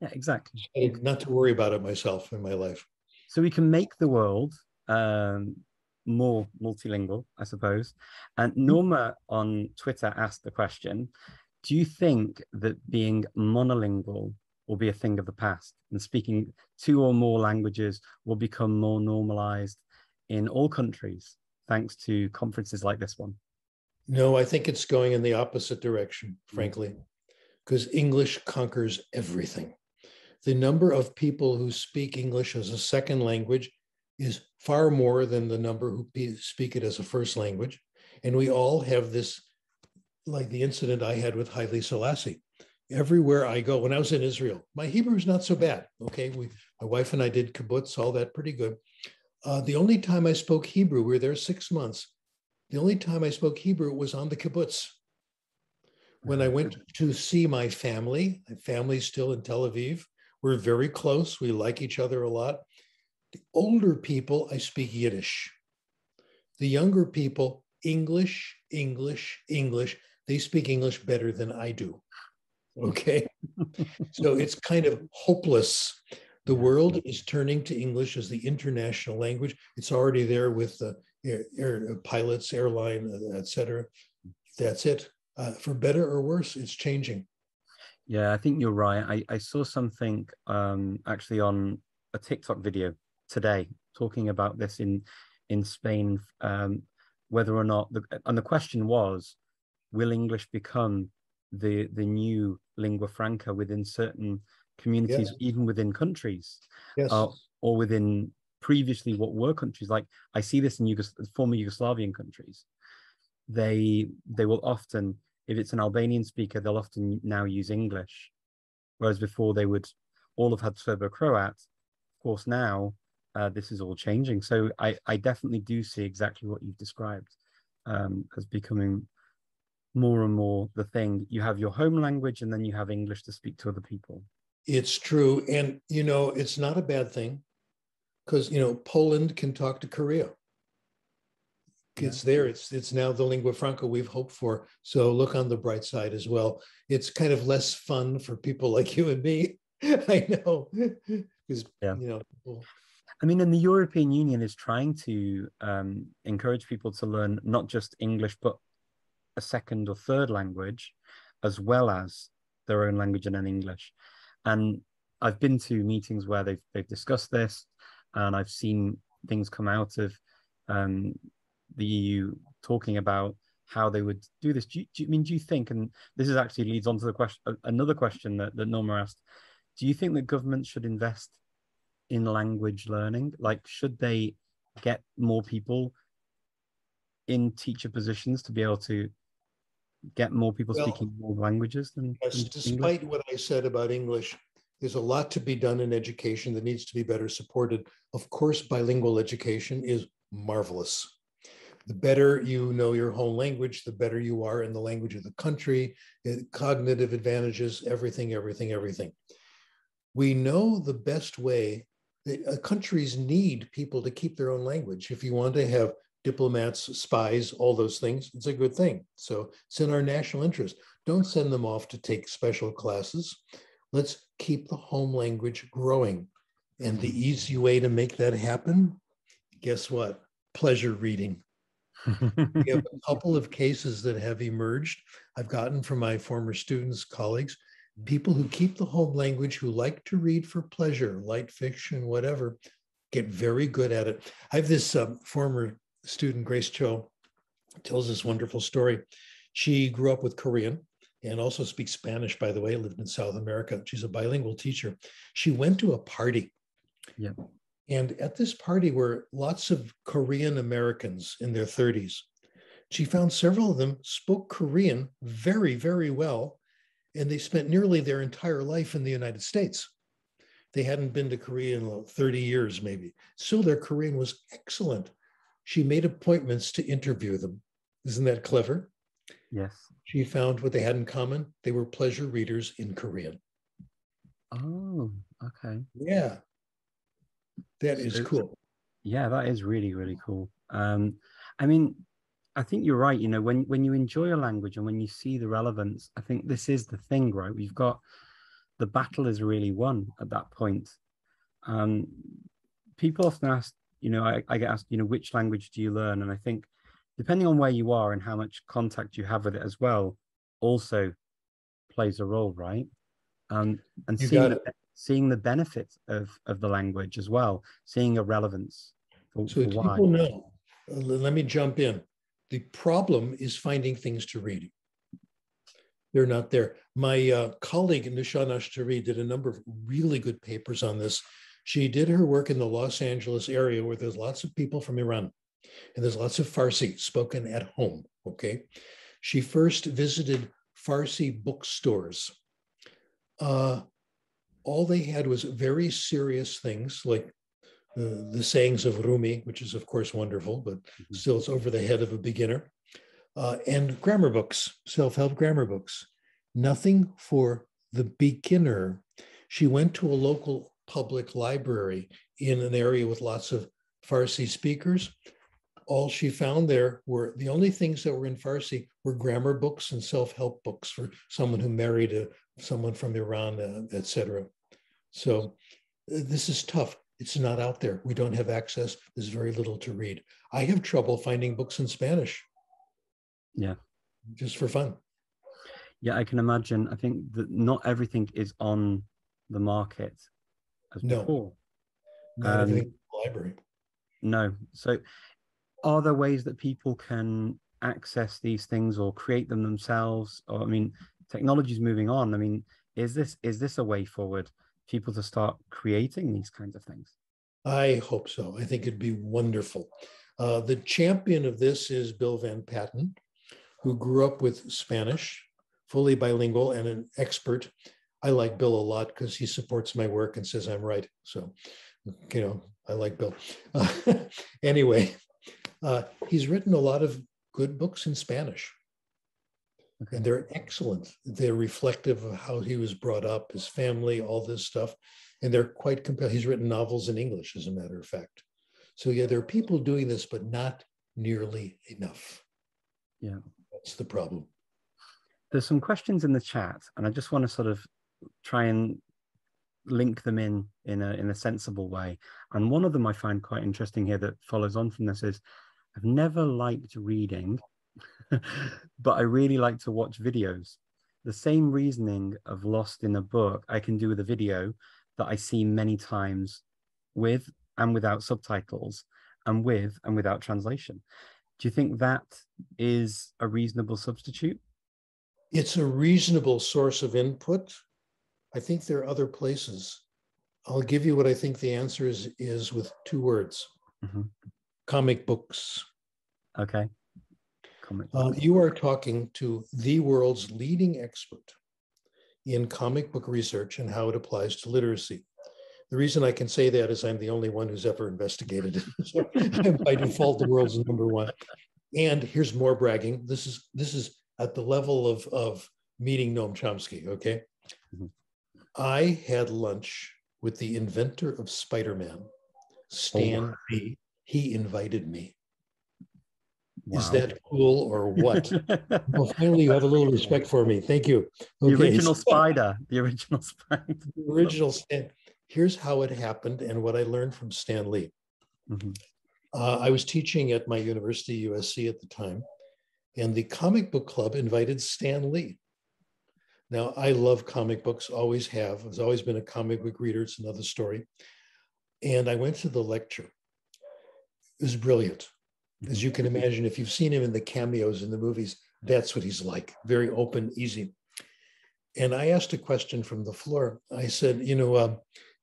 Speaker 2: Yeah, exactly.
Speaker 1: Not to worry about it myself in my life.
Speaker 2: So we can make the world um, more multilingual, I suppose. And mm-hmm. Norma on Twitter asked the question Do you think that being monolingual will be a thing of the past and speaking two or more languages will become more normalized in all countries thanks to conferences like this one?
Speaker 1: No, I think it's going in the opposite direction, frankly, because English conquers everything the number of people who speak English as a second language is far more than the number who speak it as a first language. And we all have this, like the incident I had with Haile Selassie. Everywhere I go, when I was in Israel, my Hebrew is not so bad. Okay, we, my wife and I did kibbutz, all that pretty good. Uh, the only time I spoke Hebrew, we were there six months. The only time I spoke Hebrew was on the kibbutz. When I went to see my family, my family's still in Tel Aviv, we're very close. We like each other a lot. The older people, I speak Yiddish. The younger people, English, English, English. They speak English better than I do. Okay. so it's kind of hopeless. The world is turning to English as the international language. It's already there with the air, air pilots, airline, et cetera. That's it. Uh, for better or worse, it's changing.
Speaker 2: Yeah, I think you're right. I, I saw something um, actually on a TikTok video today talking about this in in Spain, um, whether or not the and the question was, will English become the the new lingua franca within certain communities, yes. even within countries,
Speaker 1: yes. uh,
Speaker 2: or within previously what were countries like I see this in Yugos- former Yugoslavian countries. They they will often if it's an Albanian speaker, they'll often now use English, whereas before they would all have had Serbo-Croat. Of course, now uh, this is all changing. So I, I definitely do see exactly what you've described um, as becoming more and more the thing. You have your home language, and then you have English to speak to other people.
Speaker 1: It's true, and you know it's not a bad thing because you know Poland can talk to Korea it's there. It's it's now the lingua franca we've hoped for. So look on the bright side as well. It's kind of less fun for people like you and me. I know because yeah. you know. People...
Speaker 2: I mean, and the European Union is trying to um, encourage people to learn not just English but a second or third language, as well as their own language and then English. And I've been to meetings where they've they've discussed this, and I've seen things come out of um, the EU talking about how they would do this. Do you, do you, I mean, do you think, and this is actually leads on to the question, uh, another question that, that Norma asked, do you think that governments should invest in language learning? Like, should they get more people in teacher positions to be able to get more people well, speaking more languages than,
Speaker 1: yes,
Speaker 2: than
Speaker 1: despite what I said about English, there's a lot to be done in education that needs to be better supported. Of course, bilingual education is marvelous. The better you know your home language, the better you are in the language of the country, cognitive advantages, everything, everything, everything. We know the best way that uh, countries need people to keep their own language. If you want to have diplomats, spies, all those things, it's a good thing. So it's in our national interest. Don't send them off to take special classes. Let's keep the home language growing. And the easy way to make that happen, guess what? Pleasure reading. We have a couple of cases that have emerged. I've gotten from my former students, colleagues, people who keep the home language, who like to read for pleasure, light fiction, whatever, get very good at it. I have this um, former student, Grace Cho, tells this wonderful story. She grew up with Korean and also speaks Spanish, by the way, lived in South America. She's a bilingual teacher. She went to a party.
Speaker 2: Yeah.
Speaker 1: And at this party were lots of Korean Americans in their 30s. She found several of them spoke Korean very, very well, and they spent nearly their entire life in the United States. They hadn't been to Korea in 30 years, maybe. So their Korean was excellent. She made appointments to interview them. Isn't that clever?
Speaker 2: Yes.
Speaker 1: She found what they had in common. They were pleasure readers in Korean.
Speaker 2: Oh, okay.
Speaker 1: Yeah. That is cool.
Speaker 2: Yeah, that is really, really cool. Um, I mean, I think you're right. You know, when when you enjoy a language and when you see the relevance, I think this is the thing, right? We've got the battle is really won at that point. Um, people often ask, you know, I, I get asked, you know, which language do you learn? And I think depending on where you are and how much contact you have with it as well, also plays a role, right? Um, and you seeing seeing the benefits of of the language as well, seeing a relevance.
Speaker 1: For, so for people know. Uh, let me jump in. The problem is finding things to read. They're not there. My uh, colleague Nooshan Ashtari did a number of really good papers on this. She did her work in the Los Angeles area where there's lots of people from Iran and there's lots of Farsi spoken at home. Okay. She first visited Farsi bookstores. Uh, all they had was very serious things like uh, the sayings of Rumi, which is of course wonderful, but mm-hmm. still it's over the head of a beginner, uh, and grammar books, self-help grammar books. Nothing for the beginner. She went to a local public library in an area with lots of Farsi speakers. All she found there were the only things that were in Farsi were grammar books and self-help books for someone who married a, someone from Iran, uh, etc. So uh, this is tough. It's not out there. We don't have access. There's very little to read. I have trouble finding books in Spanish.
Speaker 2: Yeah.
Speaker 1: Just for fun.
Speaker 2: Yeah, I can imagine. I think that not everything is on the market as no. before.
Speaker 1: Not um, everything in the library.
Speaker 2: No. So are there ways that people can access these things or create them themselves? Or I mean, technology is moving on. I mean, is this is this a way forward? People to start creating these kinds of things?
Speaker 1: I hope so. I think it'd be wonderful. Uh, the champion of this is Bill VanPatten, who grew up with Spanish, fully bilingual, and an expert. I like Bill a lot because he supports my work and says I'm right. So, you know, I like Bill. Uh, anyway, uh, he's written a lot of good books in Spanish. Okay. And they're excellent. They're reflective of how he was brought up, his family, all this stuff. And they're quite compelling. He's written novels in English, as a matter of fact. So, yeah, there are people doing this, but not nearly enough.
Speaker 2: Yeah.
Speaker 1: That's the problem.
Speaker 2: There's some questions in the chat, and I just want to sort of try and link them in in a in a sensible way. And one of them I find quite interesting here that follows on from this is I've never liked reading but I really like to watch videos. The same reasoning of lost in a book I can do with a video that I see many times with and without subtitles and with and without translation. Do you think that is a reasonable substitute?
Speaker 1: It's a reasonable source of input. I think there are other places. I'll give you what I think the answer is, is with two words
Speaker 2: Mhm.
Speaker 1: comic books.
Speaker 2: Okay.
Speaker 1: Uh, you are talking to the world's leading expert in comic book research and how it applies to literacy. The reason I can say that is I'm the only one who's ever investigated it. So I'm by default, the world's number one. And here's more bragging. This is this is at the level of, of meeting Noam Chomsky. Okay.
Speaker 2: Mhm.
Speaker 1: I had lunch with the inventor of Spider-Man, Stan Lee. He invited me. Is that cool or what? Well, finally, you have a little respect for me. Thank you.
Speaker 2: the original spider. The original spider.
Speaker 1: the original Stan. Here's how it happened and what I learned from Stan Lee.
Speaker 2: Mhm.
Speaker 1: Uh, I was teaching at my university, USC, at the time, and the comic book club invited Stan Lee. Now, I love comic books, always have. I've always been a comic book reader. It's another story. And I went to the lecture. It was brilliant. As you can imagine, if you've seen him in the cameos in the movies, that's what he's like very open, easy. And I asked a question from the floor. I said, You know, uh,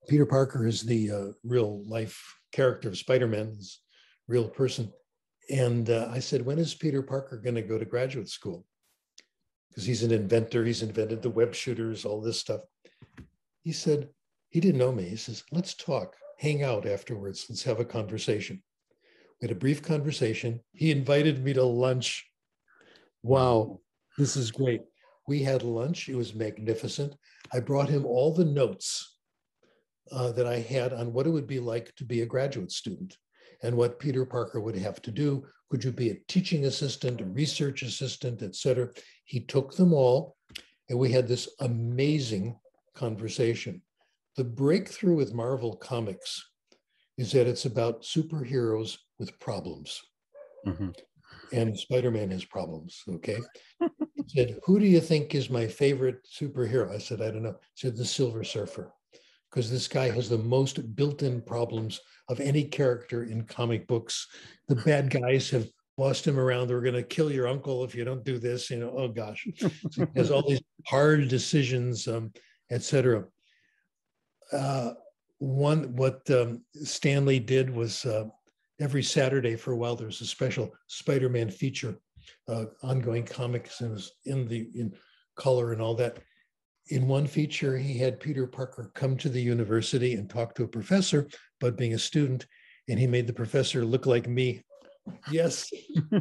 Speaker 1: Peter Parker is the uh, real life character of Spider Man, real person. And uh, I said, When is Peter Parker going to go to graduate school? Because he's an inventor, he's invented the web shooters, all this stuff. He said, He didn't know me. He says, Let's talk, hang out afterwards, let's have a conversation. We had a brief conversation. He invited me to lunch. Wow, this is great. We had lunch, it was magnificent. I brought him all the notes uh, that I had on what it would be like to be a graduate student and what Peter Parker would have to do. Could you be a teaching assistant, a research assistant, et cetera? He took them all, and we had this amazing conversation. The breakthrough with Marvel Comics is that it's about superheroes with problems
Speaker 2: Mhm.
Speaker 1: and Spider-Man has problems. Okay. he said, Who do you think is my favorite superhero? I said, I don't know. He said, The Silver Surfer. Because this guy has the most built-in problems of any character in comic books. The bad guys have bossed him around. They're going to kill your uncle if you don't do this. You know, oh gosh. So he has all these hard decisions, um, etc. Uh, one, what um, Stan Lee did was uh, every Saturday for a while there was a special Spider-Man feature, uh, ongoing comics, and it was in the in color and all that. In one feature, he had Peter Parker come to the university and talk to a professor about being a student, and he made the professor look like me. Yes,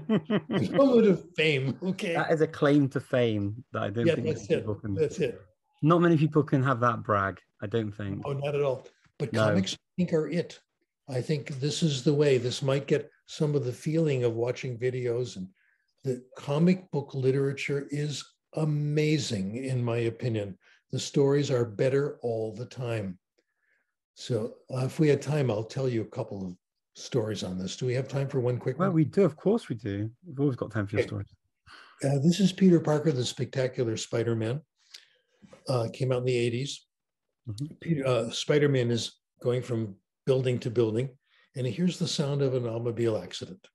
Speaker 1: moment of fame. Okay,
Speaker 2: that is a claim to fame that I don't
Speaker 1: yeah,
Speaker 2: think
Speaker 1: that's it.
Speaker 2: can.
Speaker 1: That's it.
Speaker 2: Not many people can have that brag. I don't think.
Speaker 1: Oh, not at all. But
Speaker 2: No.
Speaker 1: comics, I think, are it. I think this is the way. This might get some of the feeling of watching videos, and the comic book literature is amazing, in my opinion. The stories are better all the time. So, uh, if we had time, I'll tell you a couple of stories on this. Do we have time for one quick
Speaker 2: Well,
Speaker 1: one?
Speaker 2: we do, of course, we do. We've always got time for your stories.
Speaker 1: Uh, this is Peter Parker, the Spectacular Spider-Man. Uh, came out in the 80s.
Speaker 2: Mhm.
Speaker 1: Peter, uh, Spider-Man is going from building to building, and he hears the sound of an automobile accident.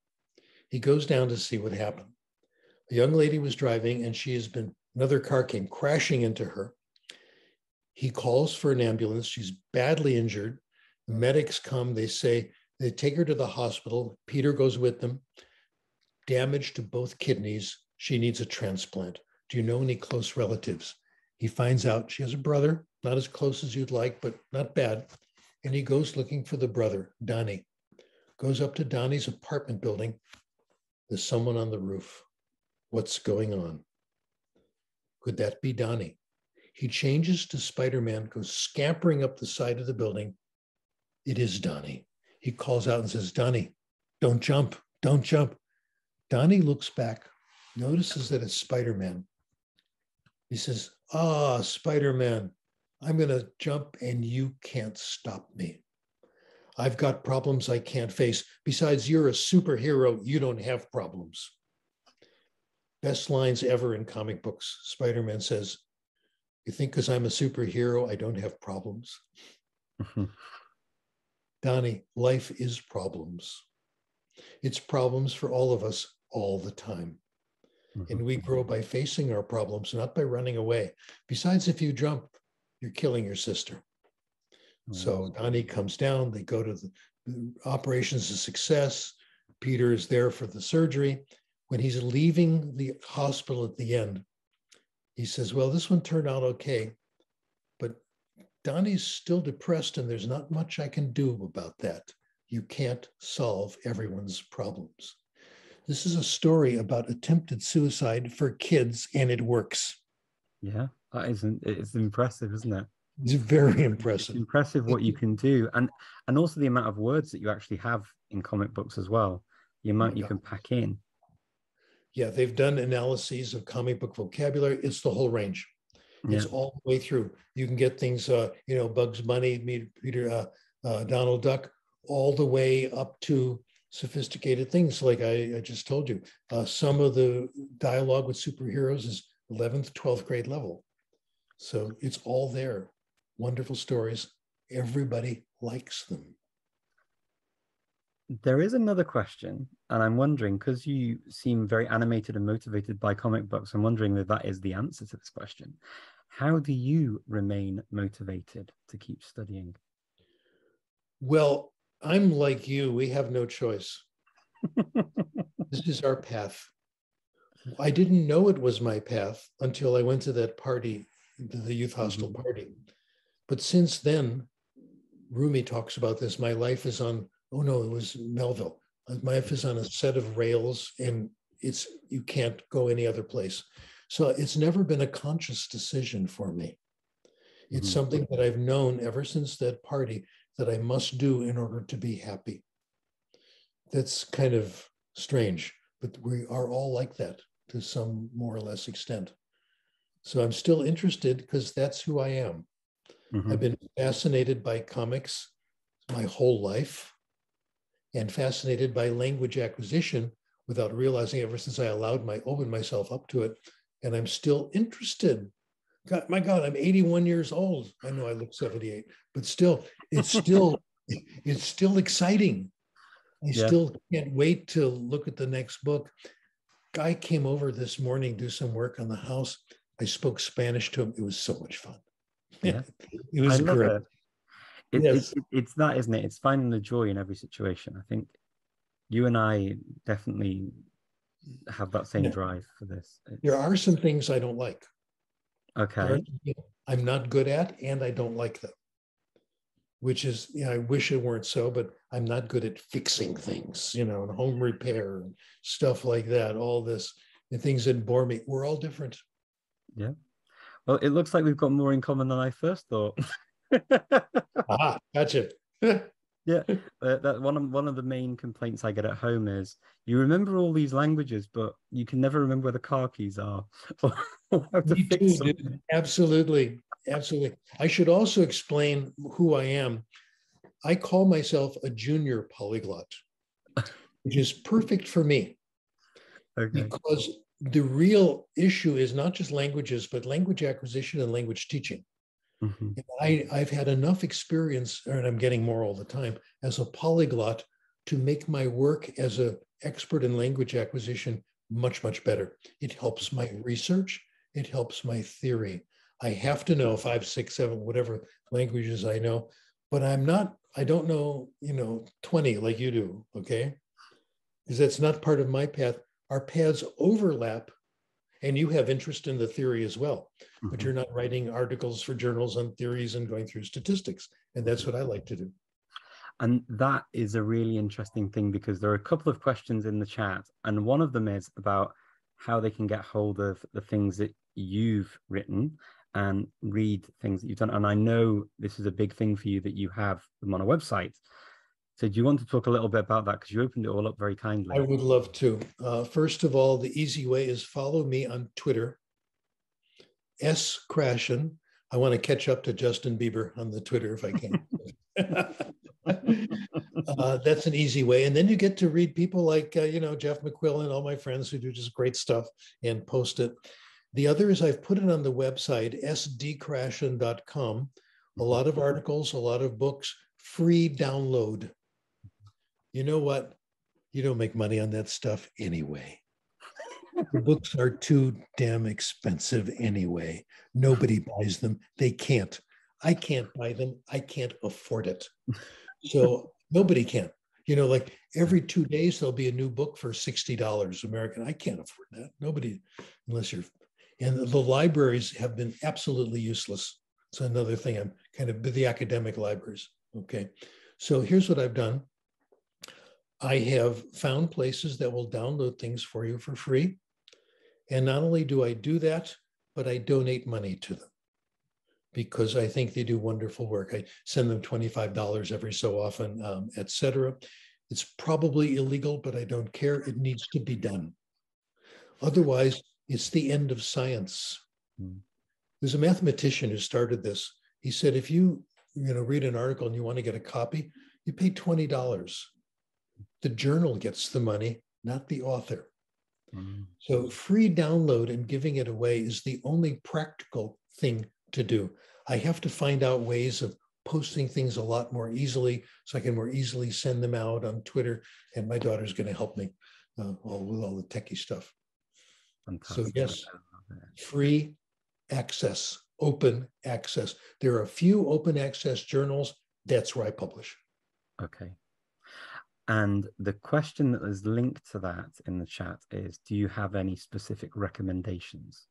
Speaker 1: He goes down to see what happened. A young lady was driving, and she has been, another car came crashing into her. He calls for an ambulance. She's badly injured. The medics come, they say, they take her to the hospital. Peter goes with them. Damage to both kidneys. She needs a transplant. Do you know any close relatives? He finds out she has a brother, not as close as you'd like, but not bad. And he goes looking for the brother, Donnie. Goes up to Donnie's apartment building. There's someone on the roof. What's going on? Could that be Donnie? He changes to Spider Man, goes scampering up the side of the building. It is Donnie. He calls out and says, Donnie, don't jump, don't jump. Donnie looks back, notices that it's Spider Man. He says, Ah, Spider Man, I'm going to jump and you can't stop me. I've got problems I can't face. Besides, you're a superhero, you don't have problems. Best lines ever in comic books. Spider Man says, You think because I'm a superhero, I don't have problems? Donnie, life is problems. It's problems for all of us all the time. And we mm-hmm. grow by facing our problems, not by running away. Besides, if you jump, you're killing your sister. So Donnie comes down, they go to the, the operation's a success. Peter is there for the surgery. When he's leaving the hospital at the end, he says, Well, this one turned out okay, but Donnie's still depressed, and there's not much I can do about that. You can't solve everyone's problems. This is a story about attempted suicide for kids, and it works.
Speaker 2: Yeah, that isn't it's impressive, isn't it?
Speaker 1: It's very impressive.
Speaker 2: It's impressive what you can do, and and also the amount of words that you actually have in comic books as well. The amount you can pack in.
Speaker 1: Yeah, they've done analyses of comic book vocabulary. It's the whole range. It's
Speaker 2: Yeah.
Speaker 1: all the way through. You can get things, uh, you know, Bugs Bunny, Peter, uh, uh, Donald Duck, all the way up to sophisticated things like I, I just told you. Uh, some of the dialogue with superheroes is 11th, 12th grade level. So it's all there. Wonderful stories. Everybody likes them.
Speaker 2: There is another question, and I'm wondering because you seem very animated and motivated by comic books. I'm wondering if that is the answer to this question. How do you remain motivated to keep studying?
Speaker 1: Well, I'm like you. We have no choice. this is our path. I didn't know it was my path until I went to that party, the the youth hostel party. But since then, Rumi talks about this. My life is on, oh no, it was Melville. Uh, My life is on a set of rails and it's, you can't go any other place. So it's never been a conscious decision for me. It's
Speaker 2: Mhm.
Speaker 1: something that I've known ever since that party that I must do in order to be happy. That's kind of strange, but we are all like that to some more or less extent. So I'm still interested because that's who I am.
Speaker 2: Mhm.
Speaker 1: I've been fascinated by comics my whole life and fascinated by language acquisition without realizing ever since I allowed my opened myself up to it. And I'm still interested. God, my God, I'm 81 years old. I know I look 78, but still, it's still, it's still exciting. I
Speaker 2: Yeah.
Speaker 1: still can't wait to look at the next book. Guy came over this morning, do some work on the house. I spoke Spanish to him. It was so much fun.
Speaker 2: Yeah.
Speaker 1: it was great.
Speaker 2: it. It,
Speaker 1: Yes.
Speaker 2: it, it's that, isn't it? It's finding the joy in every situation. I think you and I definitely have that same
Speaker 1: Yeah.
Speaker 2: drive for this. It's-
Speaker 1: There are some things I don't like.
Speaker 2: Okay.
Speaker 1: are some things I'm not good at, and I don't like them. Which is, you know, I wish it weren't so, but I'm not good at fixing things, you know, and home repair and stuff like that. All this and things that bore me. We're all different.
Speaker 2: Well, it looks like we've got more in common than I first thought.
Speaker 1: Ah, gotcha.
Speaker 2: yeah, uh, that one of one of the main complaints I get at home is you remember all these languages, but you can never remember where the car keys are or how to
Speaker 1: Me
Speaker 2: fix
Speaker 1: too, Absolutely. Absolutely. I should also explain who I am. I call myself a junior polyglot, which is perfect for me
Speaker 2: Okay.
Speaker 1: because the real issue is not just languages, but language acquisition and language teaching.
Speaker 2: Mhm.
Speaker 1: I, I've had enough experience, and I'm getting more all the time, as a polyglot to make my work as an expert in language acquisition much, much better. It helps my research, it helps my theory. I have to know five, six, seven, whatever languages I know, but I'm not, I don't know, you know, 20 like you do, okay? Because that's not part of my path. Our paths overlap, and you have interest in the theory as well but
Speaker 2: Mhm.
Speaker 1: you're not writing articles for journals on theories and going through statistics. And that's what I like to do.
Speaker 2: And that is a really interesting thing because there are a couple of questions in the chat, and one of them is about how they can get hold of the things that you've written and read things that you've done. And I know this is a big thing for you that you have them on a website. So do you want to talk a little bit about that? Because you opened it all up very kindly.
Speaker 1: I would love to. Uh, first of all, the easy way is follow me on Twitter, S Krashen. I want to catch up to Justin Bieber on the Twitter if I can. uh, that's an easy way. And then you get to read people like, uh, you know, Jeff McQuillan, all my friends who do just great stuff and post it. The other is I've put it on the website, sdkrashen.com. A lot of articles, a lot of books, free download. You know what? You don't make money on that stuff anyway. The books are too damn expensive anyway. Nobody buys them. They can't. I can't buy them. I can't afford it. So nobody can. You know, like every two days there'll be a new book for sixty dollars American. I can't afford that. Nobody, unless you're. And the libraries have been absolutely useless. It's another thing. I'm kind of the academic libraries. Okay, so here's what I've done. I have found places that will download things for you for free. And not only do I do that, but I donate money to them because I think they do wonderful work. I send them $25 every so often, um, et cetera. It's probably illegal, but I don't care. It needs to be done. Otherwise, it's the end of science. Mm. There's a mathematician who started this. He said, if you, you know, read an article and you want to get a copy, you pay $20. The journal gets the money, not the author. Mm. So free download and giving it away is the only practical thing to do. I have to find out ways of posting things a lot more easily so I can more easily send them out on Twitter. And my daughter's going to help me uh, all, with all the techie stuff. Fantastic. So, yes, free access, open access. There are a few open access journals. That's where I publish.
Speaker 2: Okay. And the question that is linked to that in the chat is Do you have any specific recommendations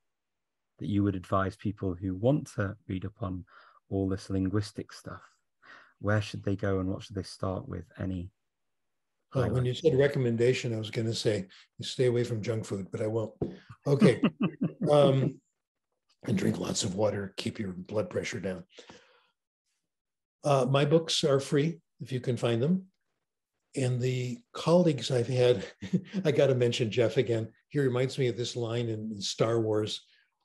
Speaker 2: that you would advise people who want to read upon all this linguistic stuff? Where should they go and what should they start with? Any?
Speaker 1: Oh, when you said recommendation, I was going to say stay away from junk food, but I won't. Okay. um, and drink lots of water, keep your blood pressure down. Uh, my books are free if you can find them. And the colleagues I've had, I got to mention Jeff again. He reminds me of this line in Star Wars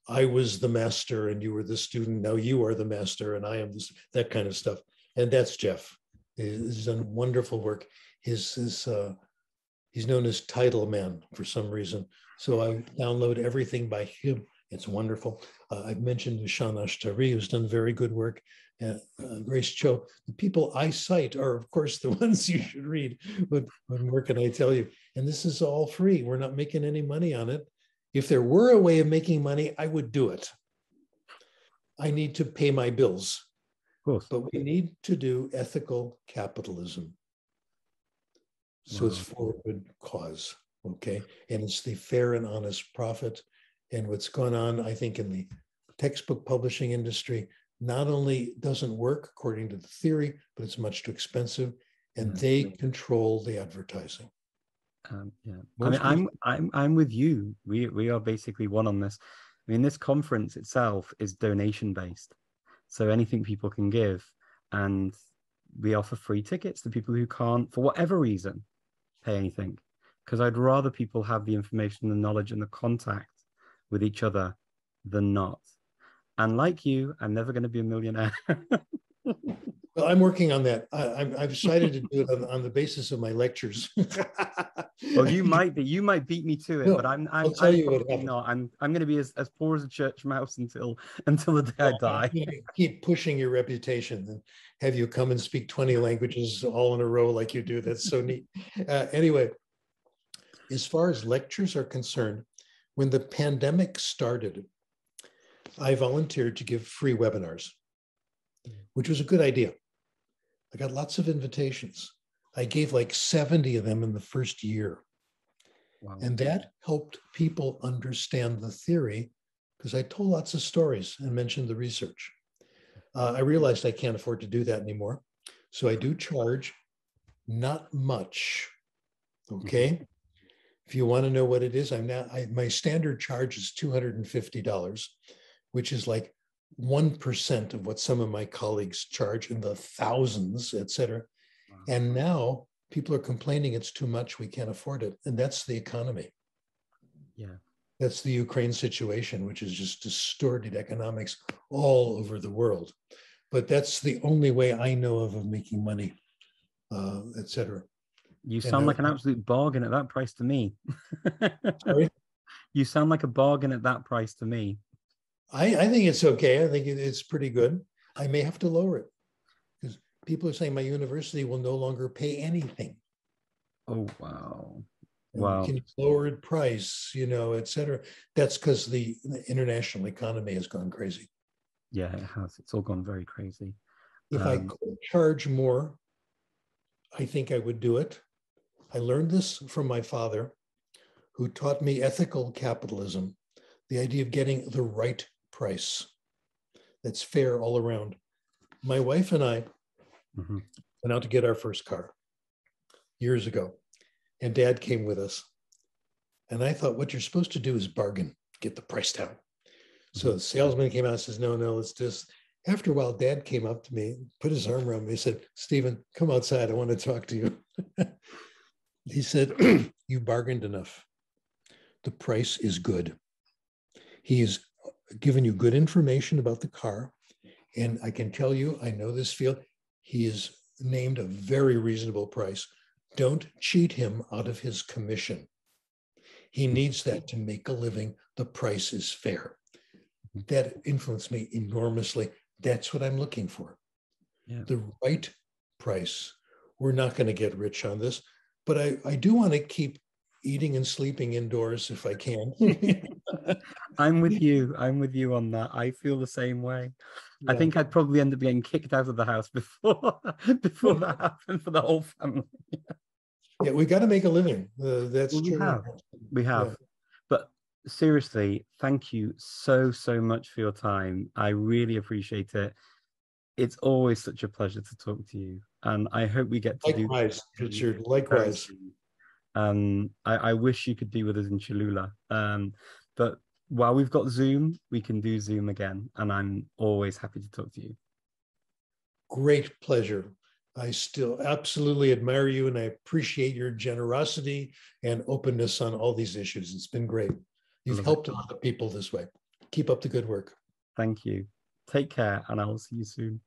Speaker 1: I was the master and you were the student. Now you are the master and I am this, that kind of stuff. And that's Jeff. He's done wonderful work. His, his uh, he's known as Title Man for some reason. So I download everything by him. It's wonderful. Uh, I've mentioned Nooshan Ashtari, who's done very good work. Uh, Grace Cho. The people I cite are, of course, the ones you should read. But what more can I tell you? And this is all free. We're not making any money on it. If there were a way of making money, I would do it. I need to pay my bills.
Speaker 2: Of course.
Speaker 1: But we need to do ethical capitalism. So wow. it's for a good cause. Okay. And it's the fair and honest profit. And what's gone on, I think, in the textbook publishing industry not only doesn't work according to the theory, but it's much too expensive. And they control the advertising.
Speaker 2: Um, yeah, I mean, I'm I'm I'm with you. We we are basically one on this. I mean, this conference itself is donation based, so anything people can give, and we offer free tickets to people who can't, for whatever reason, pay anything. Because I'd rather people have the information, the knowledge, and the contact with each other than not. And like you, I'm never going to be a millionaire.
Speaker 1: Well, I'm working on that. I, have decided to do it on, on, the basis of my lectures.
Speaker 2: well, you might be. You might beat me to it, no, but I'm. I'm, I'll tell I'm you what not. I'm. I'm going to be as, as poor as a church mouse until until the day well, I die.
Speaker 1: Keep pushing your reputation and have you come and speak 20 languages all in a row like you do. That's so neat. Uh, anyway, as far as lectures are concerned, when the pandemic started, I volunteered to give free webinars which was a good idea. I got lots of invitations. I gave like 70 of them in the first year. Wow. And that helped people understand the theory because I told lots of stories and mentioned the research. Uh, I realized I can't afford to do that anymore. So I do charge not much. Okay. Mm-hmm. If you want to know what it is, I'm now, I, my standard charge is $250, which is like 1% of what some of my colleagues charge in the thousands, et cetera. Wow. And now people are complaining it's too much, we can't afford it. And that's the economy.
Speaker 2: Yeah.
Speaker 1: That's the Ukraine situation, which is just distorted economics all over the world. But that's the only way I know of of making money, uh, et cetera.
Speaker 2: You sound and, like an absolute bargain at that price to me. You sound like a bargain at that price to me.
Speaker 1: I, I think it's okay. I think it's pretty good. I may have to lower it because people are saying my university will no longer pay anything.
Speaker 2: Oh wow. Wow.
Speaker 1: Can lower its price, you know, et cetera. That's because the, the international economy has gone crazy.
Speaker 2: Yeah, it has. It's all gone very crazy.
Speaker 1: If I
Speaker 2: Um,
Speaker 1: could charge more, I think I would do it. I learned this from my father, who taught me ethical capitalism, the idea of getting the right price that's fair all around. My wife and I
Speaker 2: mhm.
Speaker 1: went out to get our first car years ago, and dad came with us. And I thought, what you're supposed to do is bargain, get the price down. So the salesman came out and says, no, no, let's just. After a while, dad came up to me, put his arm around me, said, Stephen, come outside. I want to talk to you. he said, You bargained enough. The price is good. He's given you good information about the car. And I can tell you, I know this field, he has named a very reasonable price. Don't cheat him out of his commission. He needs that to make a living. The price is fair. Mm-hmm. That influenced me enormously. That's what I'm looking for.
Speaker 2: Yeah.
Speaker 1: The right price. We're not going to get rich on this, but I, I do want to keep eating and sleeping indoors if I can.
Speaker 2: I'm with you. I'm with you on that. I feel the same way. I think I'd probably end up getting kicked out of the house before before that happened for the whole family.
Speaker 1: Yeah, we've got to make a living. Uh, that's
Speaker 2: Well, we
Speaker 1: true.
Speaker 2: have. We have.
Speaker 1: Yeah.
Speaker 2: But seriously, thank you so, so much for your time. I really appreciate it. It's always such a pleasure to talk to you. And I hope we get to do
Speaker 1: Likewise, Richard. Likewise.
Speaker 2: Um, I, I wish you could be with us in Cholula. Um, but while we've got Zoom, we can do Zoom again. And I'm always happy to talk to you.
Speaker 1: Great pleasure. I still absolutely admire you and I appreciate your generosity and openness on all these issues. It's been great. You've
Speaker 2: Love it.
Speaker 1: helped a lot of people this way. Keep up the good work.
Speaker 2: Thank you. Take care, and I will see you soon.